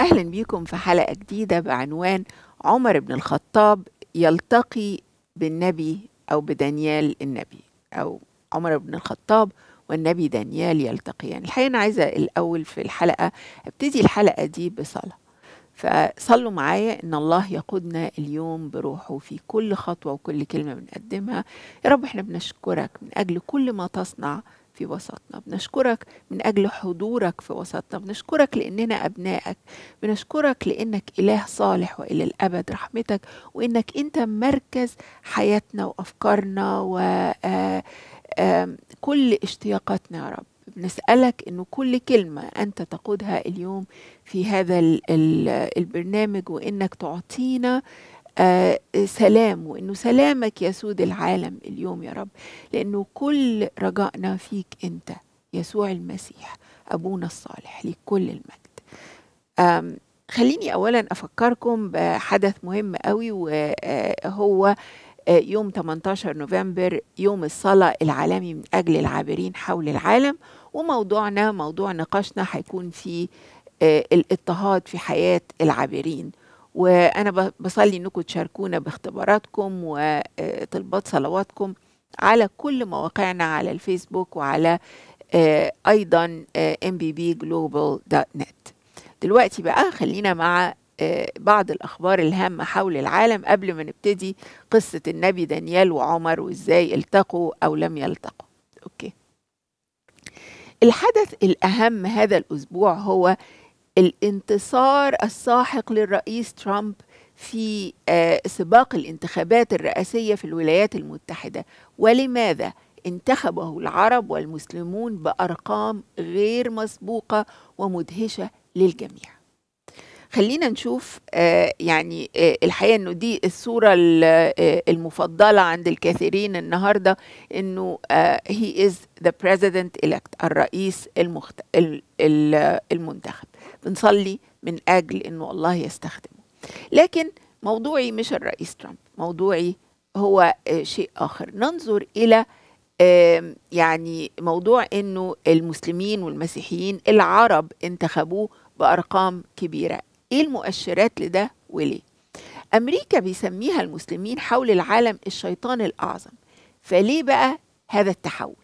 أهلا بيكم في حلقة جديدة بعنوان عمر بن الخطاب يلتقي بالنبي أو بدانيال النبي أو عمر بن الخطاب والنبي دانيال يلتقيان. الحقيقة أنا عايزة الأول في الحلقة أبتدي الحلقة دي بصلاة. فصلوا معايا إن الله يقودنا اليوم بروحه في كل خطوة وكل كلمة بنقدمها. يا رب إحنا بنشكرك من أجل كل ما تصنع في وسطنا. بنشكرك من أجل حضورك في وسطنا. بنشكرك لأننا أبنائك. بنشكرك لأنك إله صالح وإلى الأبد رحمتك وإنك أنت مركز حياتنا وأفكارنا وكل اشتياقاتنا يا رب. بنسألك إنه كل كلمة أنت تقودها اليوم في هذا ال ال البرنامج وإنك تعطينا آه سلام وإنه سلامك يسود العالم اليوم يا رب لأنه كل رجائنا فيك أنت يسوع المسيح أبونا الصالح لكل كل المجد خليني اولا أفكركم بحدث مهم قوي وهو يوم 18 نوفمبر يوم الصلاة العالمي من أجل العابرين حول العالم وموضوعنا موضوع نقاشنا هيكون في الإضطهاد في حياة العابرين. وأنا بصلي أنكم تشاركونا باختباراتكم وطلبات صلواتكم على كل مواقعنا على الفيسبوك وعلى أيضا mbpglobal.net دلوقتي بقى خلينا مع بعض الأخبار الهامة حول العالم قبل ما نبتدي قصة النبي دانيال وعمر وإزاي التقوا أو لم يلتقوا. أوكي. الحدث الأهم هذا الأسبوع هو الانتصار الساحق للرئيس ترامب في سباق الانتخابات الرئاسية في الولايات المتحدة. ولماذا انتخبه العرب والمسلمون بأرقام غير مسبوقة ومدهشة للجميع؟ خلينا نشوف آه يعني آه الحقيقة إنه دي الصورة آه المفضلة عند الكثيرين النهارده إنه he is the president elect الرئيس المخت... ال... ال... المنتخب. بنصلي من أجل إنه الله يستخدمه. لكن موضوعي مش الرئيس ترامب موضوعي هو شيء آخر. ننظر إلى يعني موضوع إنه المسلمين والمسيحيين العرب انتخبوه بأرقام كبيرة. إيه المؤشرات لده وليه؟ أمريكا بيسميها المسلمين حول العالم الشيطان الأعظم فليه بقى هذا التحول؟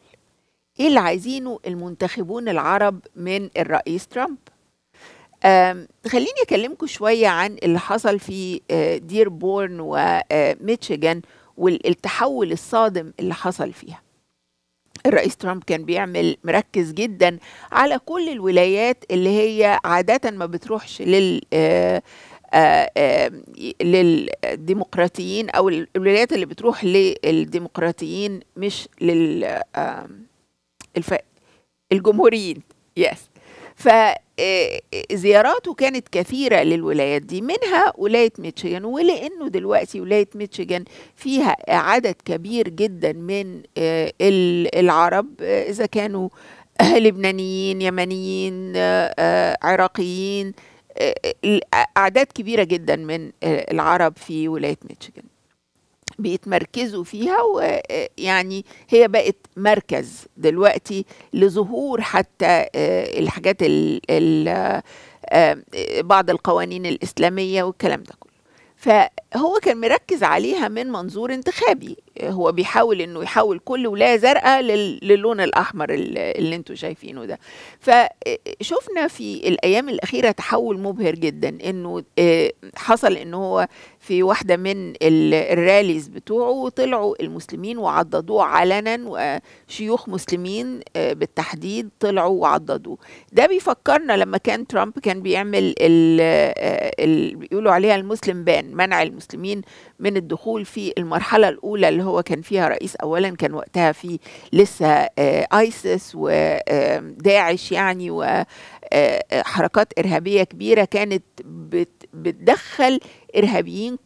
إيه اللي عايزينه المنتخبون العرب من الرئيس ترامب؟ خليني أكلمكم شوية عن اللي حصل في ديربورن وميتشيغان والتحول الصادم اللي حصل فيها. الرئيس ترامب كان بيعمل مركز جدا على كل الولايات اللي هي عادة ما بتروحش لل للديمقراطيين أو الولايات اللي بتروح للديمقراطيين مش لل. الجمهوريين يس فزياراته كانت كثيرة للولايات دي منها ولاية ميتشيغان ولأنه دلوقتي ولاية ميتشيغان فيها عدد كبير جدا من العرب إذا كانوا لبنانيين يمنيين عراقيين أعداد كبيرة جدا من العرب في ولاية ميتشيغان. بيتمركزوا فيها ويعني هي بقت مركز دلوقتي لظهور حتى الحاجات ال ال بعض القوانين الإسلامية والكلام ده كله. فهو كان مركز عليها من منظور انتخابي. هو بيحاول إنه يحول كل ولايه زرقاء للون الأحمر اللي أنتم شايفينه ده. فشفنا في الأيام الأخيرة تحول مبهر جدا إنه حصل إنه هو في واحدة من الراليز بتوعه طلعوا المسلمين وعضدوه علنا وشيوخ مسلمين بالتحديد طلعوا وعضدوه. ده بيفكرنا لما كان ترامب كان بيعمل اللي بيقولوا عليها المسلم بان منع المسلمين من الدخول في المرحلة الأولى اللي هو كان فيها رئيس اولا كان وقتها في لسه ايسس وداعش يعني وحركات إرهابية كبيرة كانت بتدخل إرهابيين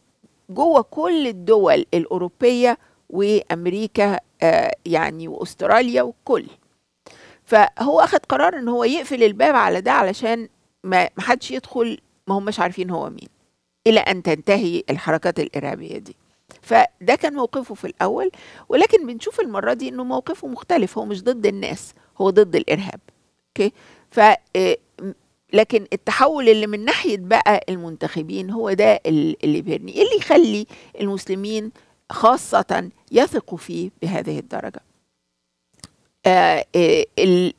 جوه كل الدول الأوروبية وأمريكا يعني وأستراليا وكل. فهو أخذ قرار إن هو يقفل الباب على ده علشان ما حدش يدخل ما هماش عارفين هو مين. إلى أن تنتهي الحركات الإرهابية دي. فده كان موقفه في الأول ولكن بنشوف المرة دي إنه موقفه مختلف هو مش ضد الناس هو ضد الإرهاب. أوكي؟ ف لكن التحول اللي من ناحية بقى المنتخبين هو ده اللي بيرني اللي يخلي المسلمين خاصة يثقوا فيه بهذه الدرجة. آه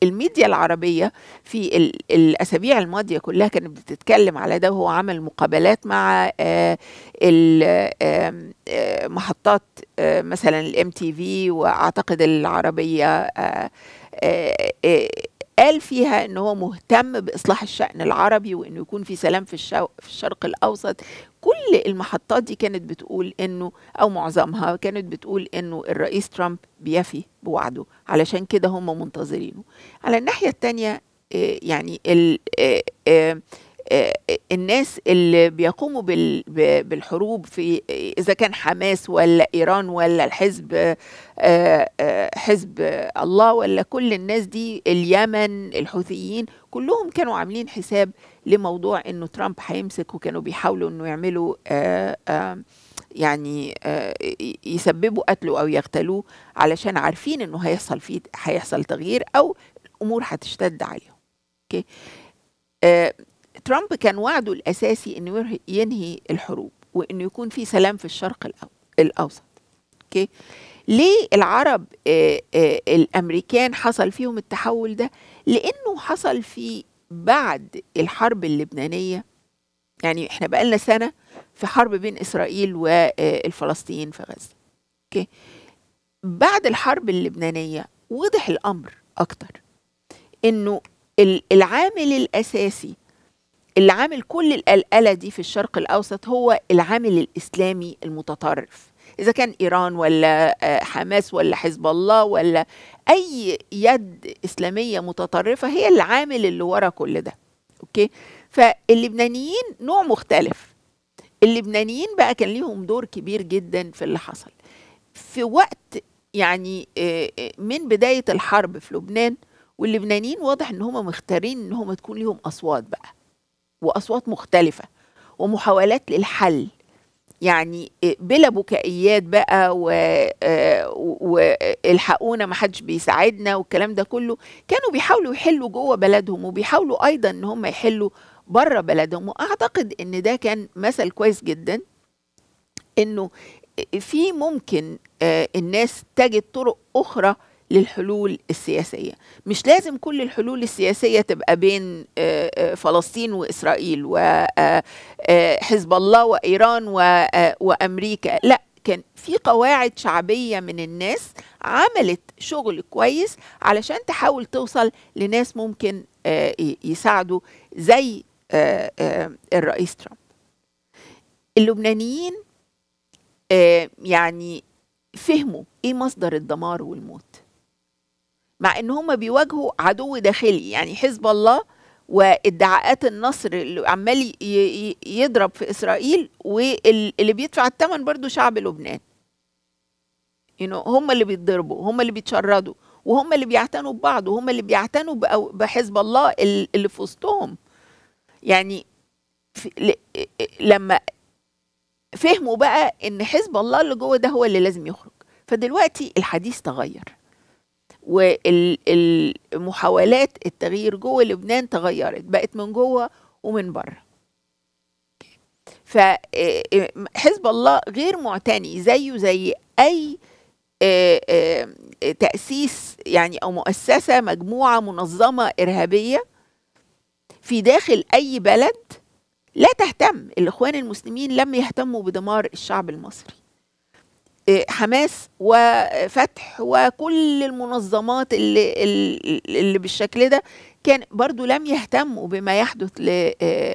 الميديا العربية في الأسابيع الماضية كلها كانت بتتكلم على ده وهو عمل مقابلات مع آه محطات آه مثلا الام تي في وأعتقد العربية قال فيها إن هو مهتم بإصلاح الشأن العربي وإنه يكون في سلام في, في الشرق الأوسط. كل المحطات دي كانت بتقول إنه أو معظمها كانت بتقول إنه الرئيس ترامب بيفي بوعده. علشان كده هم منتظرينه. على الناحية الثانية يعني ال الناس اللي بيقوموا بالحروب في إذا كان حماس ولا إيران ولا الحزب حزب الله ولا كل الناس دي اليمن الحوثيين كلهم كانوا عاملين حساب لموضوع إنه ترامب هيمسك وكانوا بيحاولوا إنه يعملوا يعني يسببوا قتله أو يغتالوه علشان عارفين إنه هيحصل فيه هيحصل تغيير أو الأمور هتشتد عليهم. okay؟ ترامب كان وعده الأساسي إنه ينهي الحروب وإنه يكون في سلام في الشرق الأوسط. okay؟ ليه العرب الأمريكان حصل فيهم التحول ده؟ لإنه حصل في بعد الحرب اللبنانية. يعني إحنا بقالنا سنة في حرب بين إسرائيل والفلسطينيين في غزة. أوكي؟ بعد الحرب اللبنانية وضح الأمر أكتر. إنه العامل الأساسي اللي عامل كل القلقلة دي في الشرق الأوسط هو العامل الإسلامي المتطرف. إذا كان إيران ولا حماس ولا حزب الله ولا أي يد إسلامية متطرفة هي العامل اللي ورا كل ده. أوكي؟ فاللبنانيين نوع مختلف. اللبنانيين بقى كان ليهم دور كبير جدا في اللي حصل. في وقت يعني من بداية الحرب في لبنان واللبنانيين واضح إن هم مختارين إن هم تكون ليهم أصوات بقى. وأصوات مختلفة ومحاولات للحل. يعني بلا بكائيات بقى والحقونا ما حدش بيساعدنا والكلام ده كله. كانوا بيحاولوا يحلوا جوه بلدهم وبيحاولوا أيضا إن هم يحلوا بره بلدهم. وأعتقد إن ده كان مثل كويس جدا إنه في ممكن الناس تجد طرق أخرى للحلول السياسية. مش لازم كل الحلول السياسية تبقى بين فلسطين وإسرائيل وحزب الله وإيران وأمريكا. لا كان في قواعد شعبية من الناس عملت شغل كويس علشان تحاول توصل لناس ممكن يساعدوا زي الرئيس ترامب. اللبنانيين يعني فهموا إيه مصدر الدمار والموت. مع إن هم بيواجهوا عدو داخلي يعني حزب الله وادعاءات النصر اللي عمال يضرب في إسرائيل واللي بيدفع الثمن برضو شعب لبنان. Know, هم اللي بيتضربوا هم اللي بيتشردوا وهم اللي بيعتنوا ببعض وهم اللي بيعتنوا بحزب الله اللي في وسطهم. يعني لما فهموا بقى إن حزب الله اللي جوه ده هو اللي لازم يخرج. فدلوقتي الحديث تغير. والمحاولات التغيير جوه لبنان تغيرت بقت من جوه ومن بره. فحزب الله غير معتني زيه زي أي تأسيس يعني أو مؤسسة مجموعة منظمة إرهابية في داخل أي بلد لا تهتم. الإخوان المسلمين لم يهتموا بدمار الشعب المصري. حماس وفتح وكل المنظمات اللي, اللي بالشكل ده كان برضو لم يهتموا بما يحدث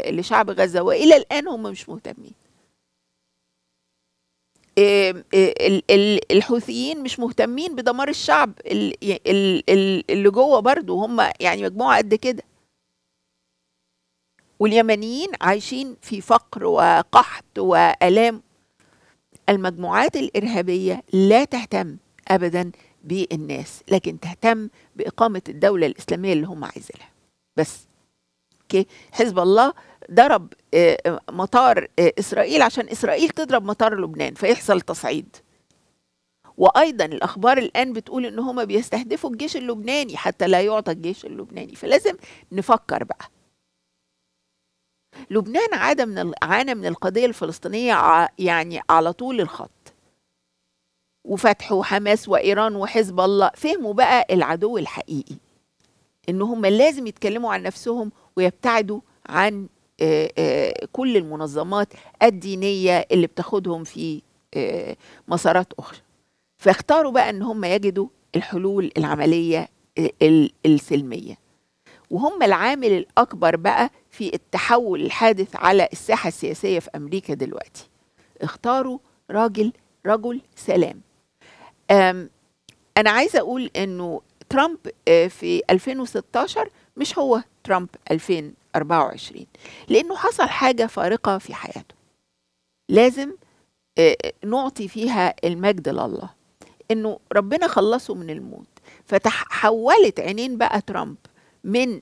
لشعب غزة وإلى الآن هم مش مهتمين. الحوثيين مش مهتمين بدمار الشعب اللي جوه برضو هم يعني مجموعة قد كده. واليمنيين عايشين في فقر وقحط وآلام المجموعات الإرهابية لا تهتم أبدا بالناس لكن تهتم بإقامة الدولة الإسلامية اللي هم عايزينها. بس أوكي؟ حزب الله ضرب مطار إسرائيل عشان إسرائيل تضرب مطار لبنان فيحصل تصعيد. وأيضا الأخبار الآن بتقول إن هم بيستهدفوا الجيش اللبناني حتى لا يعطى الجيش اللبناني. فلازم نفكر بقى. لبنان عانى من عانى من القضية الفلسطينية يعني على طول الخط. وفتح وحماس وإيران وحزب الله فهموا بقى العدو الحقيقي إن هم لازم يتكلموا عن نفسهم ويبتعدوا عن كل المنظمات الدينية اللي بتاخدهم في مسارات أخرى. فاختاروا بقى إن هم يجدوا الحلول العملية السلمية. وهم العامل الأكبر بقى في التحول الحادث على الساحة السياسية في أمريكا دلوقتي. اختاروا راجل رجل سلام. أنا عايزة أقول إنه ترامب في 2016 مش هو ترامب 2024 لأنه حصل حاجة فارقة في حياته. لازم نعطي فيها المجد لله. إنه ربنا خلصه من الموت فتحولت عينين بقى ترامب من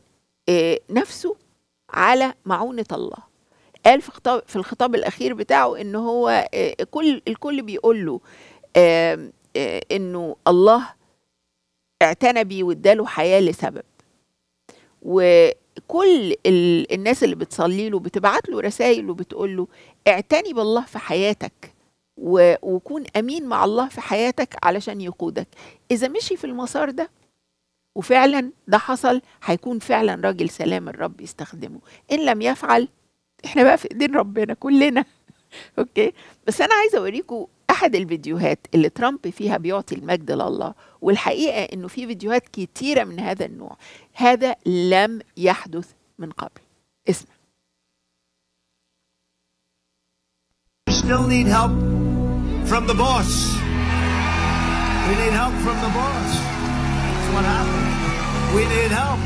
نفسه على معونة الله. قال في خطاب في الخطاب الأخير بتاعه إن هو كل الكل بيقول له إنه الله اعتنى بيه واداله حياة لسبب. وكل الناس اللي بتصلي له بتبعت له رسائل وبتقول له اعتني بالله في حياتك وكون أمين مع الله في حياتك علشان يقودك. إذا مشي في المسار ده وفعلا ده حصل هيكون فعلا راجل سلام الرب يستخدمه. إن لم يفعل إحنا بقى في إيدين ربنا كلنا. أوكي؟ بس أنا عايزة اوريكم أحد الفيديوهات اللي ترامب فيها بيعطي المجد لله والحقيقة إنه في فيديوهات كتيرة من هذا النوع. هذا لم يحدث من قبل. اسمع. Still need help from the boss. We need help from the boss. What happened. We need help.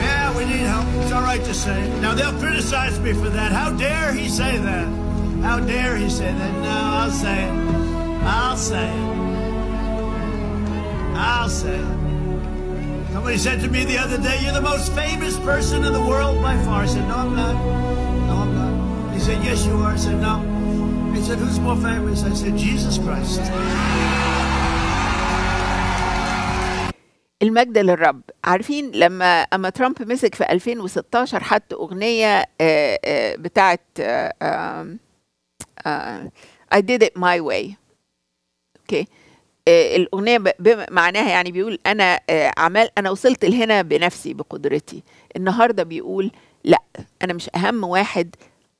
Yeah, we need help. It's all right to say. Now they'll criticize me for that. How dare he say that? How dare he say that? No, I'll say it. I'll say it. I'll say it. Somebody said to me the other day, You're the most famous person in the world by far. I said, No, I'm not. He said, Yes, you are. I said, No. He said, Who's more famous? I said, Jesus Christ. المجد للرب عارفين لما أما ترامب مسك في 2016 حط أغنية بتاعت I did it my way أوكي الأغنية معناها يعني بيقول أنا عمال أنا وصلت لهنا بنفسي بقدرتي النهارده بيقول لا أنا مش أهم واحد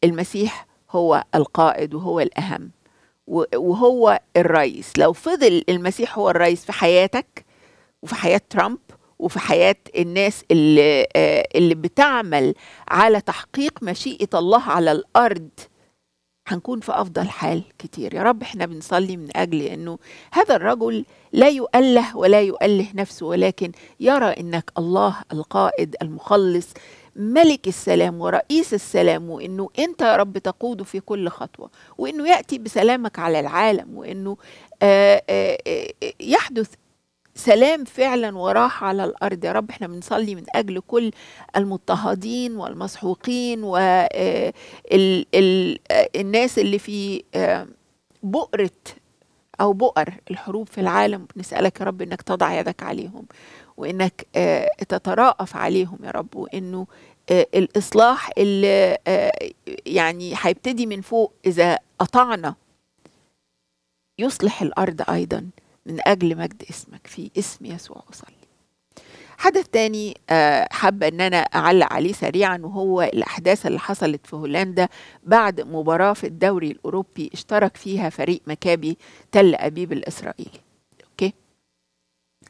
المسيح هو القائد وهو الأهم. وهو الرئيس. لو فضل المسيح هو الرئيس في حياتك وفي حياة ترامب وفي حياة الناس اللي اللي بتعمل على تحقيق مشيئة الله على الأرض هنكون في أفضل حال كتير. يا رب إحنا بنصلي من أجل إنه هذا الرجل لا يؤله ولا يؤله نفسه ولكن يرى إنك الله القائد المخلص ملك السلام ورئيس السلام وإنه أنت يا رب تقوده في كل خطوة وإنه يأتي بسلامك على العالم وإنه آآ آآ يحدث سلام فعلا وراحة على الأرض. يا رب إحنا بنصلي من أجل كل المضطهدين والمسحوقين والناس اللي في بؤرة أو بؤر الحروب في العالم. بنسألك يا رب إنك تضع يدك عليهم. وإنك تتراءف عليهم يا رب وإنه الإصلاح اللي يعني هيبتدي من فوق إذا أطعنا يصلح الأرض أيضاً من أجل مجد اسمك في اسم يسوع أصلي. حدث تاني حابة أن أنا أعلق عليه سريعا وهو الأحداث اللي حصلت في هولندا بعد مباراة في الدوري الأوروبي اشترك فيها فريق مكابي تل أبيب الإسرائيلي.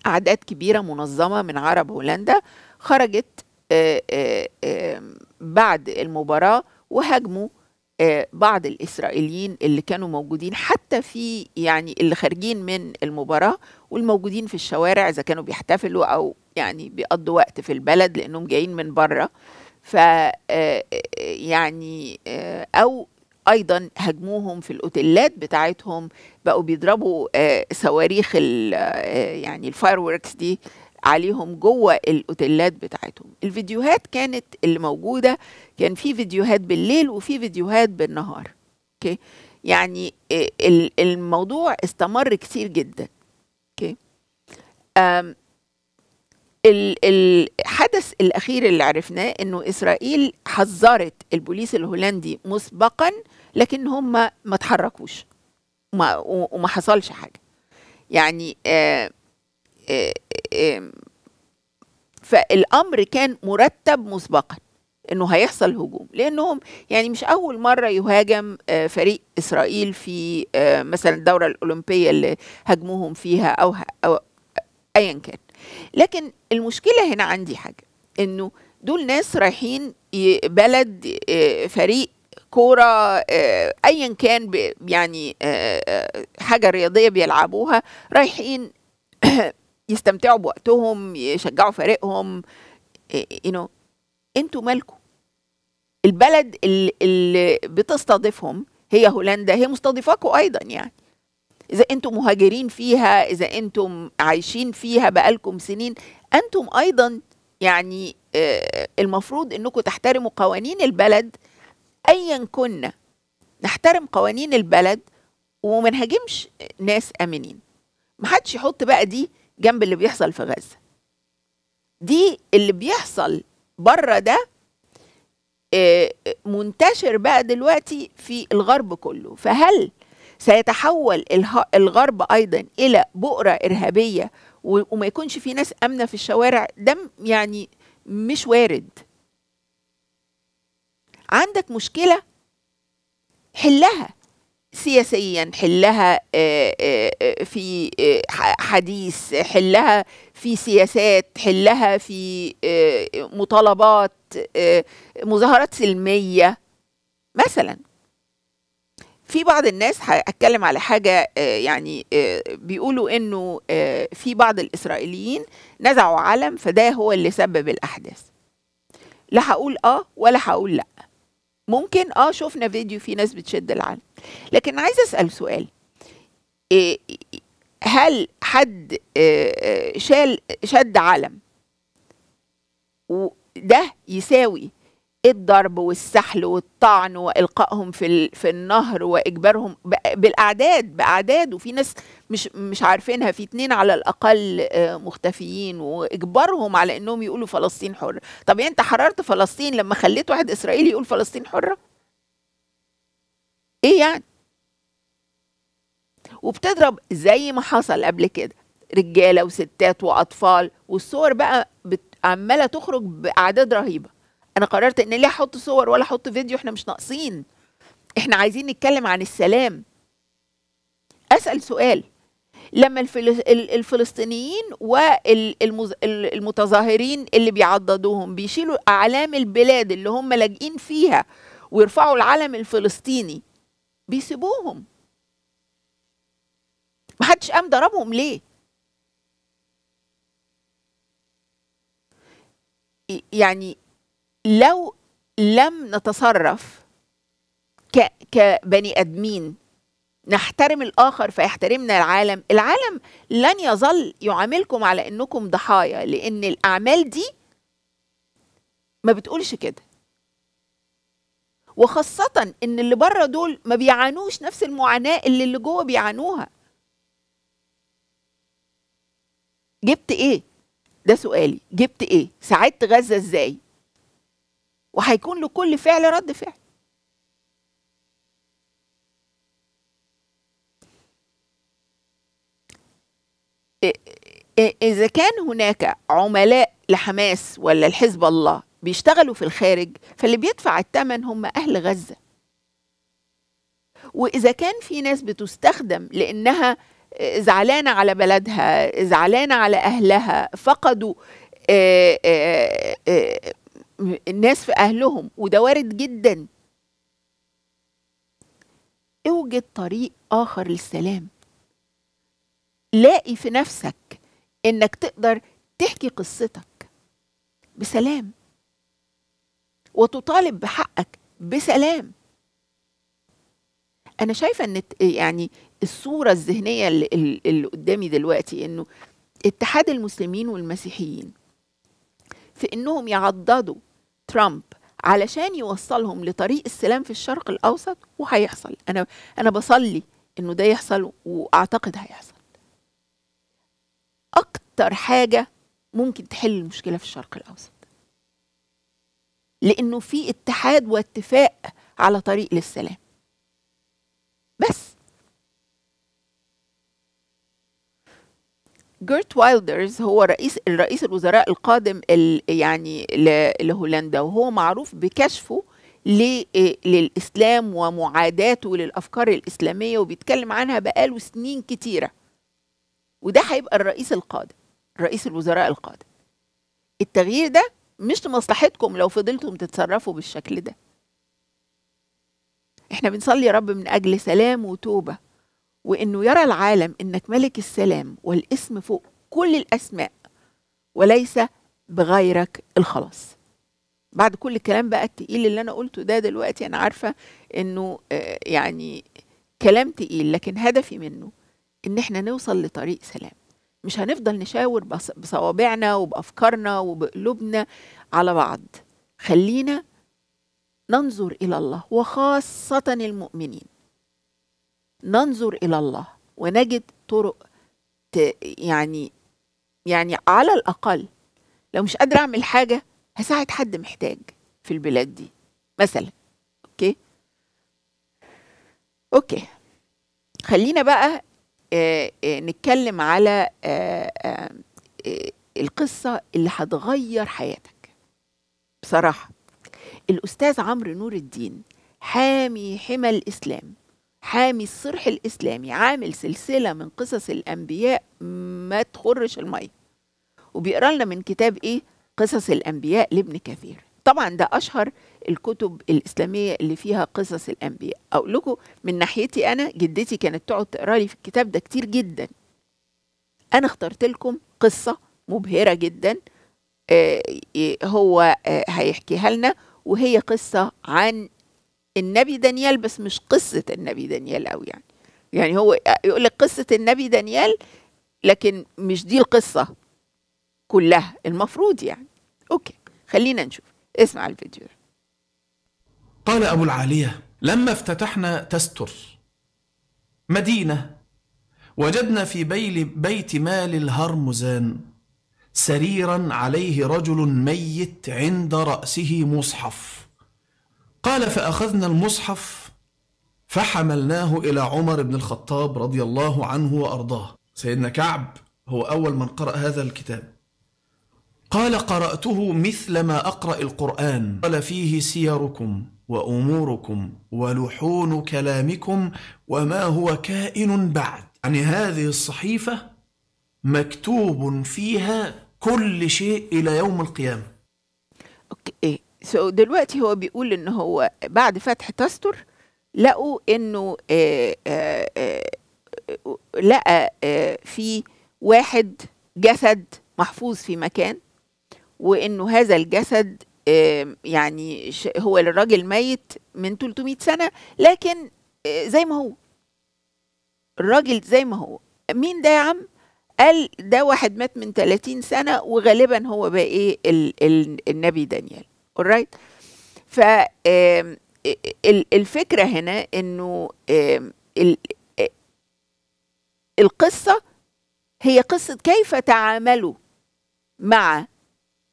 أعداد كبيرة منظمة من عرب هولندا خرجت بعد المباراة وهاجموا بعض الإسرائيليين اللي كانوا موجودين حتى في يعني اللي خارجين من المباراة والموجودين في الشوارع إذا كانوا بيحتفلوا أو يعني بيقضوا وقت في البلد لأنهم جايين من بره ف يعني أو أيضا هاجموهم في الأوتيلات بتاعتهم بقوا بيضربوا صواريخ يعني الفاير دي عليهم جوه الأوتيلات بتاعتهم. الفيديوهات كانت اللي موجودة كان في فيديوهات بالليل وفي فيديوهات بالنهار okay؟ يعني الموضوع استمر كتير جدا okay؟ الحدث الأخير اللي عرفناه إنه إسرائيل حذرت البوليس الهولندي مسبقا لكن هم ما تحركوش وما, وما حصلش حاجة. يعني آه آه آه فالأمر كان مرتب مسبقا إنه هيحصل هجوم. لأنهم يعني مش أول مرة يهاجم فريق إسرائيل في مثلا الدورة الأولمبية اللي هاجموهم فيها أو أو ايا كان. لكن المشكلة هنا عندي حاجة. إنه دول ناس رايحين بلد فريق كورة آه، ايا كان يعني آه، آه، حاجة رياضية بيلعبوها رايحين يستمتعوا بوقتهم يشجعوا فريقهم you know. أنتوا مالكم البلد اللي, بتستضيفهم هي هولندا هي مستضيفاكم أيضا يعني. إذا أنتم مهاجرين فيها إذا أنتم عايشين فيها بقالكم سنين أنتم أيضا يعني المفروض انكم تحترموا قوانين البلد ايا كنا نحترم قوانين البلد وما نهاجمش ناس آمنين. محدش يحط بقى دي جنب اللي بيحصل في غزة. دي اللي بيحصل بره ده آه، منتشر بقى دلوقتي في الغرب كله. فهل سيتحول الغرب أيضا إلى بؤرة إرهابية وما يكونش في ناس آمنة في الشوارع؟ ده يعني مش وارد. عندك مشكلة حلها سياسيا حلها آه، آه، آه، في آه، حديث حلها في سياسات حلها في آه، مطالبات آه، مظاهرات سلمية. مثلا في بعض الناس هتكلم على حاجة آه، يعني آه، بيقولوا آه، في بعض الإسرائيليين نزعوا علم فده هو اللي سبب الأحداث. لا هقول آه ولا هقول لأ. ممكن آه شفنا فيديو في ناس بتشد العلم لكن عايزة أسأل سؤال. إيه هل حد آه، آه، شال شد علم وده يساوي الضرب والسحل والطعن وإلقائهم في في النهر وإجبارهم بالأعداد بأعداد. وفي ناس مش مش عارفينها في اتنين على الأقل آه، مختفيين وإجبارهم على إنهم يقولوا فلسطين حره طب يعني أنت حررت فلسطين لما خليت واحد إسرائيلي يقول فلسطين حرة؟ إيه يعني؟ وبتضرب زي ما حصل قبل كده رجالة وستات وأطفال والصور بقى عمالة تخرج بأعداد رهيبة. أنا قررت إن ليه أحط صور ولا أحط فيديو؟ إحنا مش ناقصين. إحنا عايزين نتكلم عن السلام. أسأل سؤال. لما الفل- ال- الفلسطينيين والمتظاهرين اللي بيعضدوهم بيشيلوا أعلام البلاد اللي هم لاجئين فيها ويرفعوا العلم الفلسطيني بيسيبوهم. محدش قام ضربهم ليه؟ يعني لو لم نتصرف كبني أدمين نحترم الآخر فيحترمنا العالم. العالم لن يظل يعاملكم على إنكم ضحايا لأن الأعمال دي ما بتقولش كده. وخاصة إن اللي بره دول ما بيعانوش نفس المعاناة اللي اللي جوه بيعانوها. جبت إيه؟ ده سؤالي. جبت إيه؟ ساعدت غزة إزاي؟ وهيكون لكل فعل رد فعل. إذا كان هناك عملاء لحماس ولا الحزب الله بيشتغلوا في الخارج فاللي بيدفع الثمن هم أهل غزة وإذا كان في ناس بتستخدم لأنها زعلانة على بلدها زعلانة على أهلها فقدوا الناس في أهلهم وده وارد جدا اوجد طريق آخر للسلام لاقي في نفسك إنك تقدر تحكي قصتك بسلام. وتطالب بحقك بسلام. أنا شايفة إن يعني الصورة الذهنية اللي قدامي دلوقتي إنه اتحاد المسلمين والمسيحيين في إنهم يعضدوا ترامب علشان يوصلهم لطريق السلام في الشرق الأوسط وهيحصل. أنا أنا بصلي إنه ده يحصل وأعتقد هيحصل. أكتر حاجة ممكن تحل المشكلة في الشرق الأوسط. لأنه في اتحاد واتفاق على طريق للسلام. بس. جيرت وايلدرز هو رئيس الرئيس الوزراء القادم ال يعني لهولندا وهو معروف بكشفه ل- للإسلام ومعاداته للأفكار الإسلامية وبيتكلم عنها بقاله سنين كتيرة. وده هيبقى الرئيس القادم رئيس الوزراء القادم. التغيير ده مش لمصلحتكم لو فضلتم تتصرفوا بالشكل ده. إحنا بنصلي يا رب من أجل سلام وتوبة وإنه يرى العالم إنك ملك السلام والاسم فوق كل الأسماء وليس بغيرك الخلاص. بعد كل الكلام بقى التقيل اللي أنا قلته ده دلوقتي أنا عارفة إنه آه، يعني كلام تقيل لكن هدفي منه إن إحنا نوصل لطريق سلام. مش هنفضل نشاور بص- بصوابعنا وبأفكارنا وبقلوبنا على بعض. خلينا ننظر إلى الله وخاصة المؤمنين. ننظر إلى الله ونجد طرق يعني يعني على الأقل لو مش قادرة أعمل حاجة هساعد حد محتاج في البلاد دي. مثلا okay؟ okay. خلينا بقى نتكلم على آه، آه، آه، القصة اللي هتغير حياتك. بصراحة الأستاذ عمرو نور الدين حامي حمى الإسلام حامي الصرح الاسلامي عامل سلسلة من قصص الأنبياء ما تخرش المية. وبيقرأ لنا من كتاب إيه؟ قصص الأنبياء لابن كثير. طبعا ده أشهر الكتب الإسلامية اللي فيها قصص الأنبياء. أقول لكم من ناحيتي أنا جدتي كانت تقعد تقرأ لي في الكتاب ده كتير جدا. أنا اخترت لكم قصة مبهرة جدا آه، هو آه، هيحكيها لنا وهي قصة عن النبي دانيال بس مش قصة النبي دانيال قوي يعني. يعني هو يقول لك قصة النبي دانيال لكن مش دي القصة كلها المفروض يعني. أوكي خلينا نشوف. اسمع الفيديو. قال أبو العالية لما افتتحنا تستر مدينة وجدنا في بيل بيت مال الهرمزان سريرا عليه رجل ميت عند رأسه مصحف. قال فأخذنا المصحف فحملناه إلى عمر بن الخطاب رضي الله عنه وأرضاه. سيدنا كعب هو أول من قرأ هذا الكتاب. قال قرأته مثل ما أقرأ القرآن. قال فيه سيركم وأموركم ولحون كلامكم وما هو كائن بعد. يعني هذه الصحيفة مكتوب فيها كل شيء إلى يوم القيامة. Okay. So دلوقتي هو بيقول إن هو بعد فتح تستر لقوا إنه آه، آه، آه، لقى في واحد جسد محفوظ في مكان. وإنه هذا الجسد يعني هو الراجل ميت من 300 سنة لكن آه، زي ما هو. الراجل زي ما هو. مين ده يا عم؟ قال ده واحد مات من 30 سنة وغالبا هو بقى إيه ال ال النبي دانيال. alright ف آم، ال- الفكرة هنا إنه آم، ال- القصة هي قصة كيف تعاملوا مع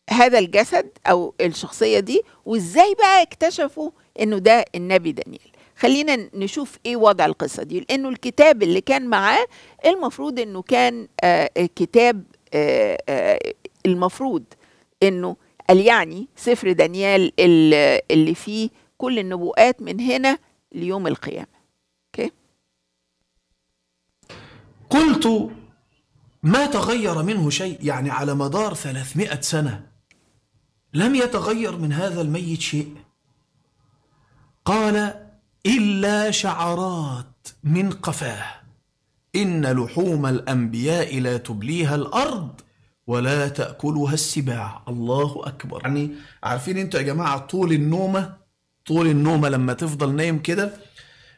هذا الجسد أو الشخصية دي وإزاي بقى اكتشفوا إنه ده النبي دانيال؟ خلينا نشوف إيه وضع القصة دي. لأنه الكتاب اللي كان معاه المفروض إنه كان آه، كتاب آه، آه، المفروض إنه قال يعني سفر دانيال ال- اللي فيه كل النبوءات من هنا ليوم القيامة. أوكي؟ قلت ما تغير منه شيء يعني على مدار ثلاثمائة سنة. لم يتغير من هذا الميت شيء. قال إلا شعرات من قفاه. إن لحوم الأنبياء لا تبليها الأرض ولا تأكلها السباع. الله أكبر. يعني عارفين أنتوا يا جماعة طول النومة طول النومة لما تفضل نايم كده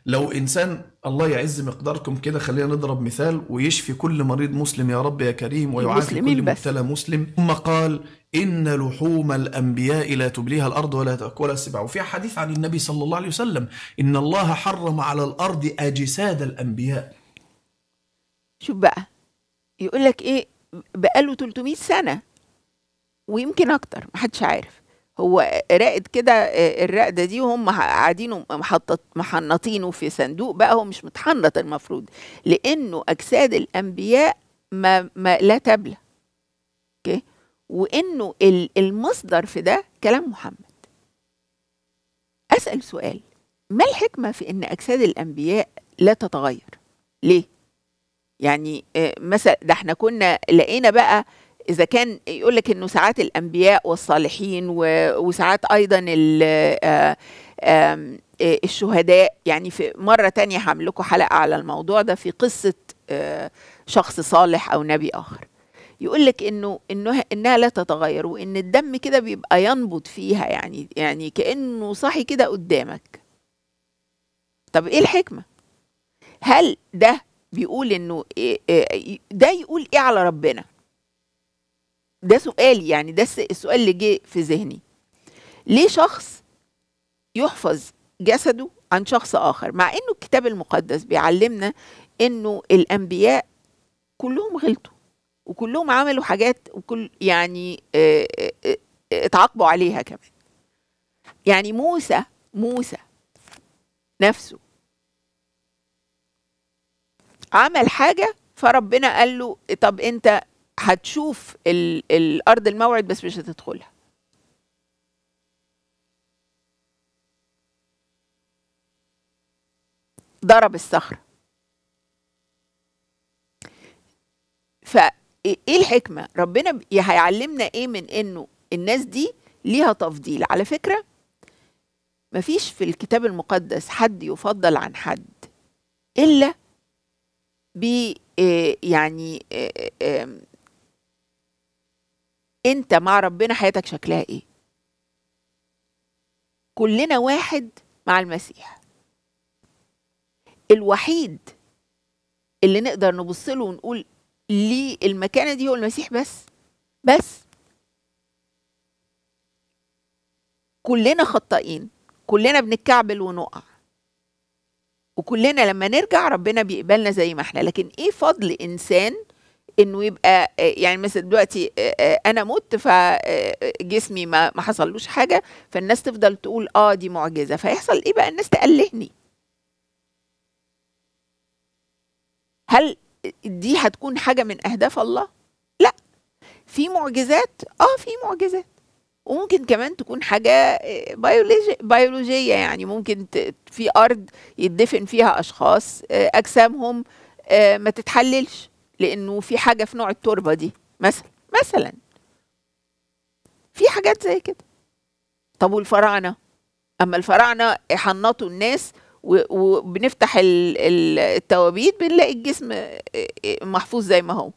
لو إنسان الله يعز مقداركم كده خلينا نضرب مثال ويشفي كل مريض مسلم يا رب يا كريم ويعافي كل. مبتلى مسلم. ثم قال إن لحوم الأنبياء لا تبليها الأرض ولا تأكلها السباع وفي حديث عن النبي صلى الله عليه وسلم إن الله حرم على الأرض أجساد الأنبياء. شوف بقى يقول لك إيه؟ بقاله 300 سنة ويمكن أكتر محدش عارف. هو راقد كده آه، الرقدة دي وهم قاعدين محنطينه في صندوق بقى هو مش متحنط المفروض لأنه أجساد الأنبياء ما, ما لا تبلى. أوكي؟ وإنه ال- المصدر في ده كلام محمد. أسأل سؤال ما الحكمة في إن أجساد الأنبياء لا تتغير؟ ليه؟ يعني آه، مثلا ده إحنا كنا لقينا بقى إذا كان يقول لك إنه ساعات الأنبياء والصالحين وساعات أيضا آه، آه، الشهداء يعني في مرة تانية هعمل لكم حلقة على الموضوع ده في قصة آه، شخص صالح أو نبي آخر. يقول لك إنه إنه إنها لا تتغير وإن الدم كده بيبقى ينبض فيها يعني يعني كأنه صاحي كده قدامك. طب إيه الحكمة؟ هل ده بيقول إنه ده يقول إيه على ربنا؟ ده سؤالي يعني ده الس- السؤال اللي جه في ذهني. ليه شخص يحفظ جسده عن شخص آخر؟ مع إنه الكتاب المقدس بيعلمنا إنه الأنبياء كلهم غلطوا وكلهم عملوا حاجات وكل يعني اتعاقبوا عليها كمان. يعني موسى موسى نفسه عمل حاجة فربنا قال له طب أنت هتشوف ال- الأرض الموعد بس مش هتدخلها. ضرب الصخرة. فايه الحكمة؟ ربنا هيعلمنا إيه من إنه الناس دي ليها تفضيل. على فكرة مفيش في الكتاب المقدس حد يفضل عن حد إلا ب آه، يعني آه، آم، انت مع ربنا حياتك شكلها إيه؟ كلنا واحد مع المسيح. الوحيد اللي نقدر نبص له ونقول ليه المكانة دي هو المسيح بس. بس. كلنا خطائين. كلنا بنتكعبل ونقع. وكلنا لما نرجع ربنا بيقبلنا زي ما إحنا. لكن إيه فضل إنسان انه يبقى آه، يعني مثلا دلوقتي آه، آه، أنا مت فجسمي ما ما حصلوش حاجة فالناس تفضل تقول آه دي معجزة. فيحصل إيه بقى؟ الناس تقلهني هل دي هتكون حاجة من أهداف الله؟ لا. في معجزات؟ آه في معجزات. وممكن كمان تكون حاجة بيولوجي بيولوجية يعني. ممكن في أرض يدفن فيها أشخاص أجسامهم ما تتحللش. لأنه في حاجة في نوع التربة دي. مثلا مثلا. في حاجات زي كده. طب والفراعنة؟ أما الفراعنة حنطوا الناس وبنفتح ال- ال- التوابيت بنلاقي الجسم آه، آه، محفوظ زي ما هو.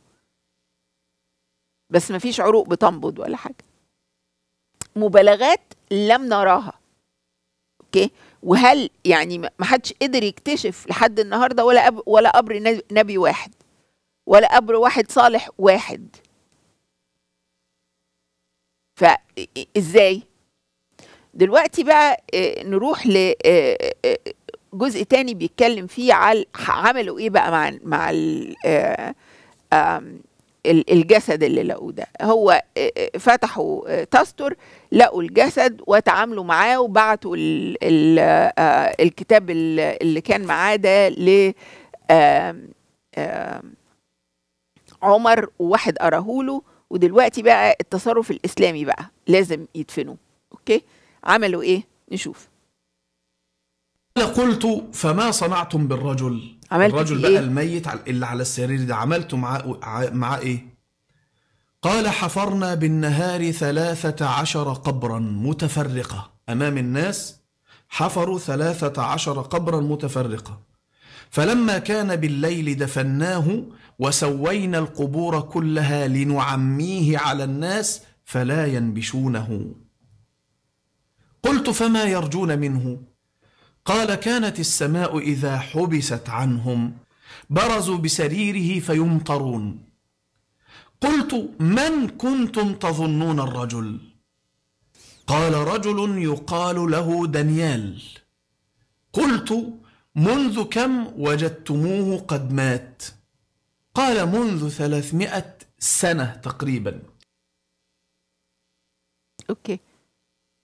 بس ما فيش عروق بتنبض ولا حاجة. مبالغات لم نراها. أوكي؟ وهل يعني ما حدش قدر يكتشف لحد النهارده ولا أب ولا قبر نبي واحد. ولا قبر واحد صالح واحد. فازاي دلوقتي بقى نروح لجزء تاني بيتكلم فيه على عملوا إيه بقى مع مع الجسد اللي لقوه ده. هو فتحوا تستر لقوا الجسد وتعاملوا معاه وبعتوا ال ال الكتاب ال- اللي كان معاه ده ل عمر وواحد قراهوله ودلوقتي بقى التصرف الإسلامي بقى لازم يدفنوه أوكي؟ عملوا إيه؟ نشوف. قال قلت فما صنعتم بالرجل؟ عملت الرجل بقى إيه؟ الميت اللي على السرير ده. عملته معاه معاه إيه؟ قال حفرنا بالنهار ثلاثة عشر قبرا متفرقة. أمام الناس حفروا ثلاثة عشر قبرا متفرقة. فلما كان بالليل دفناه وسوينا القبور كلها لنعميه على الناس فلا ينبشونه. قلت فما يرجون منه؟ قال كانت السماء إذا حبست عنهم برزوا بسريره فيمطرون. قلت من كنتم تظنون الرجل؟ قال رجل يقال له دانيال. قلت منذ كم وجدتموه قد مات؟ قال منذ ثلاثمائة سنة تقريبا. أوكي.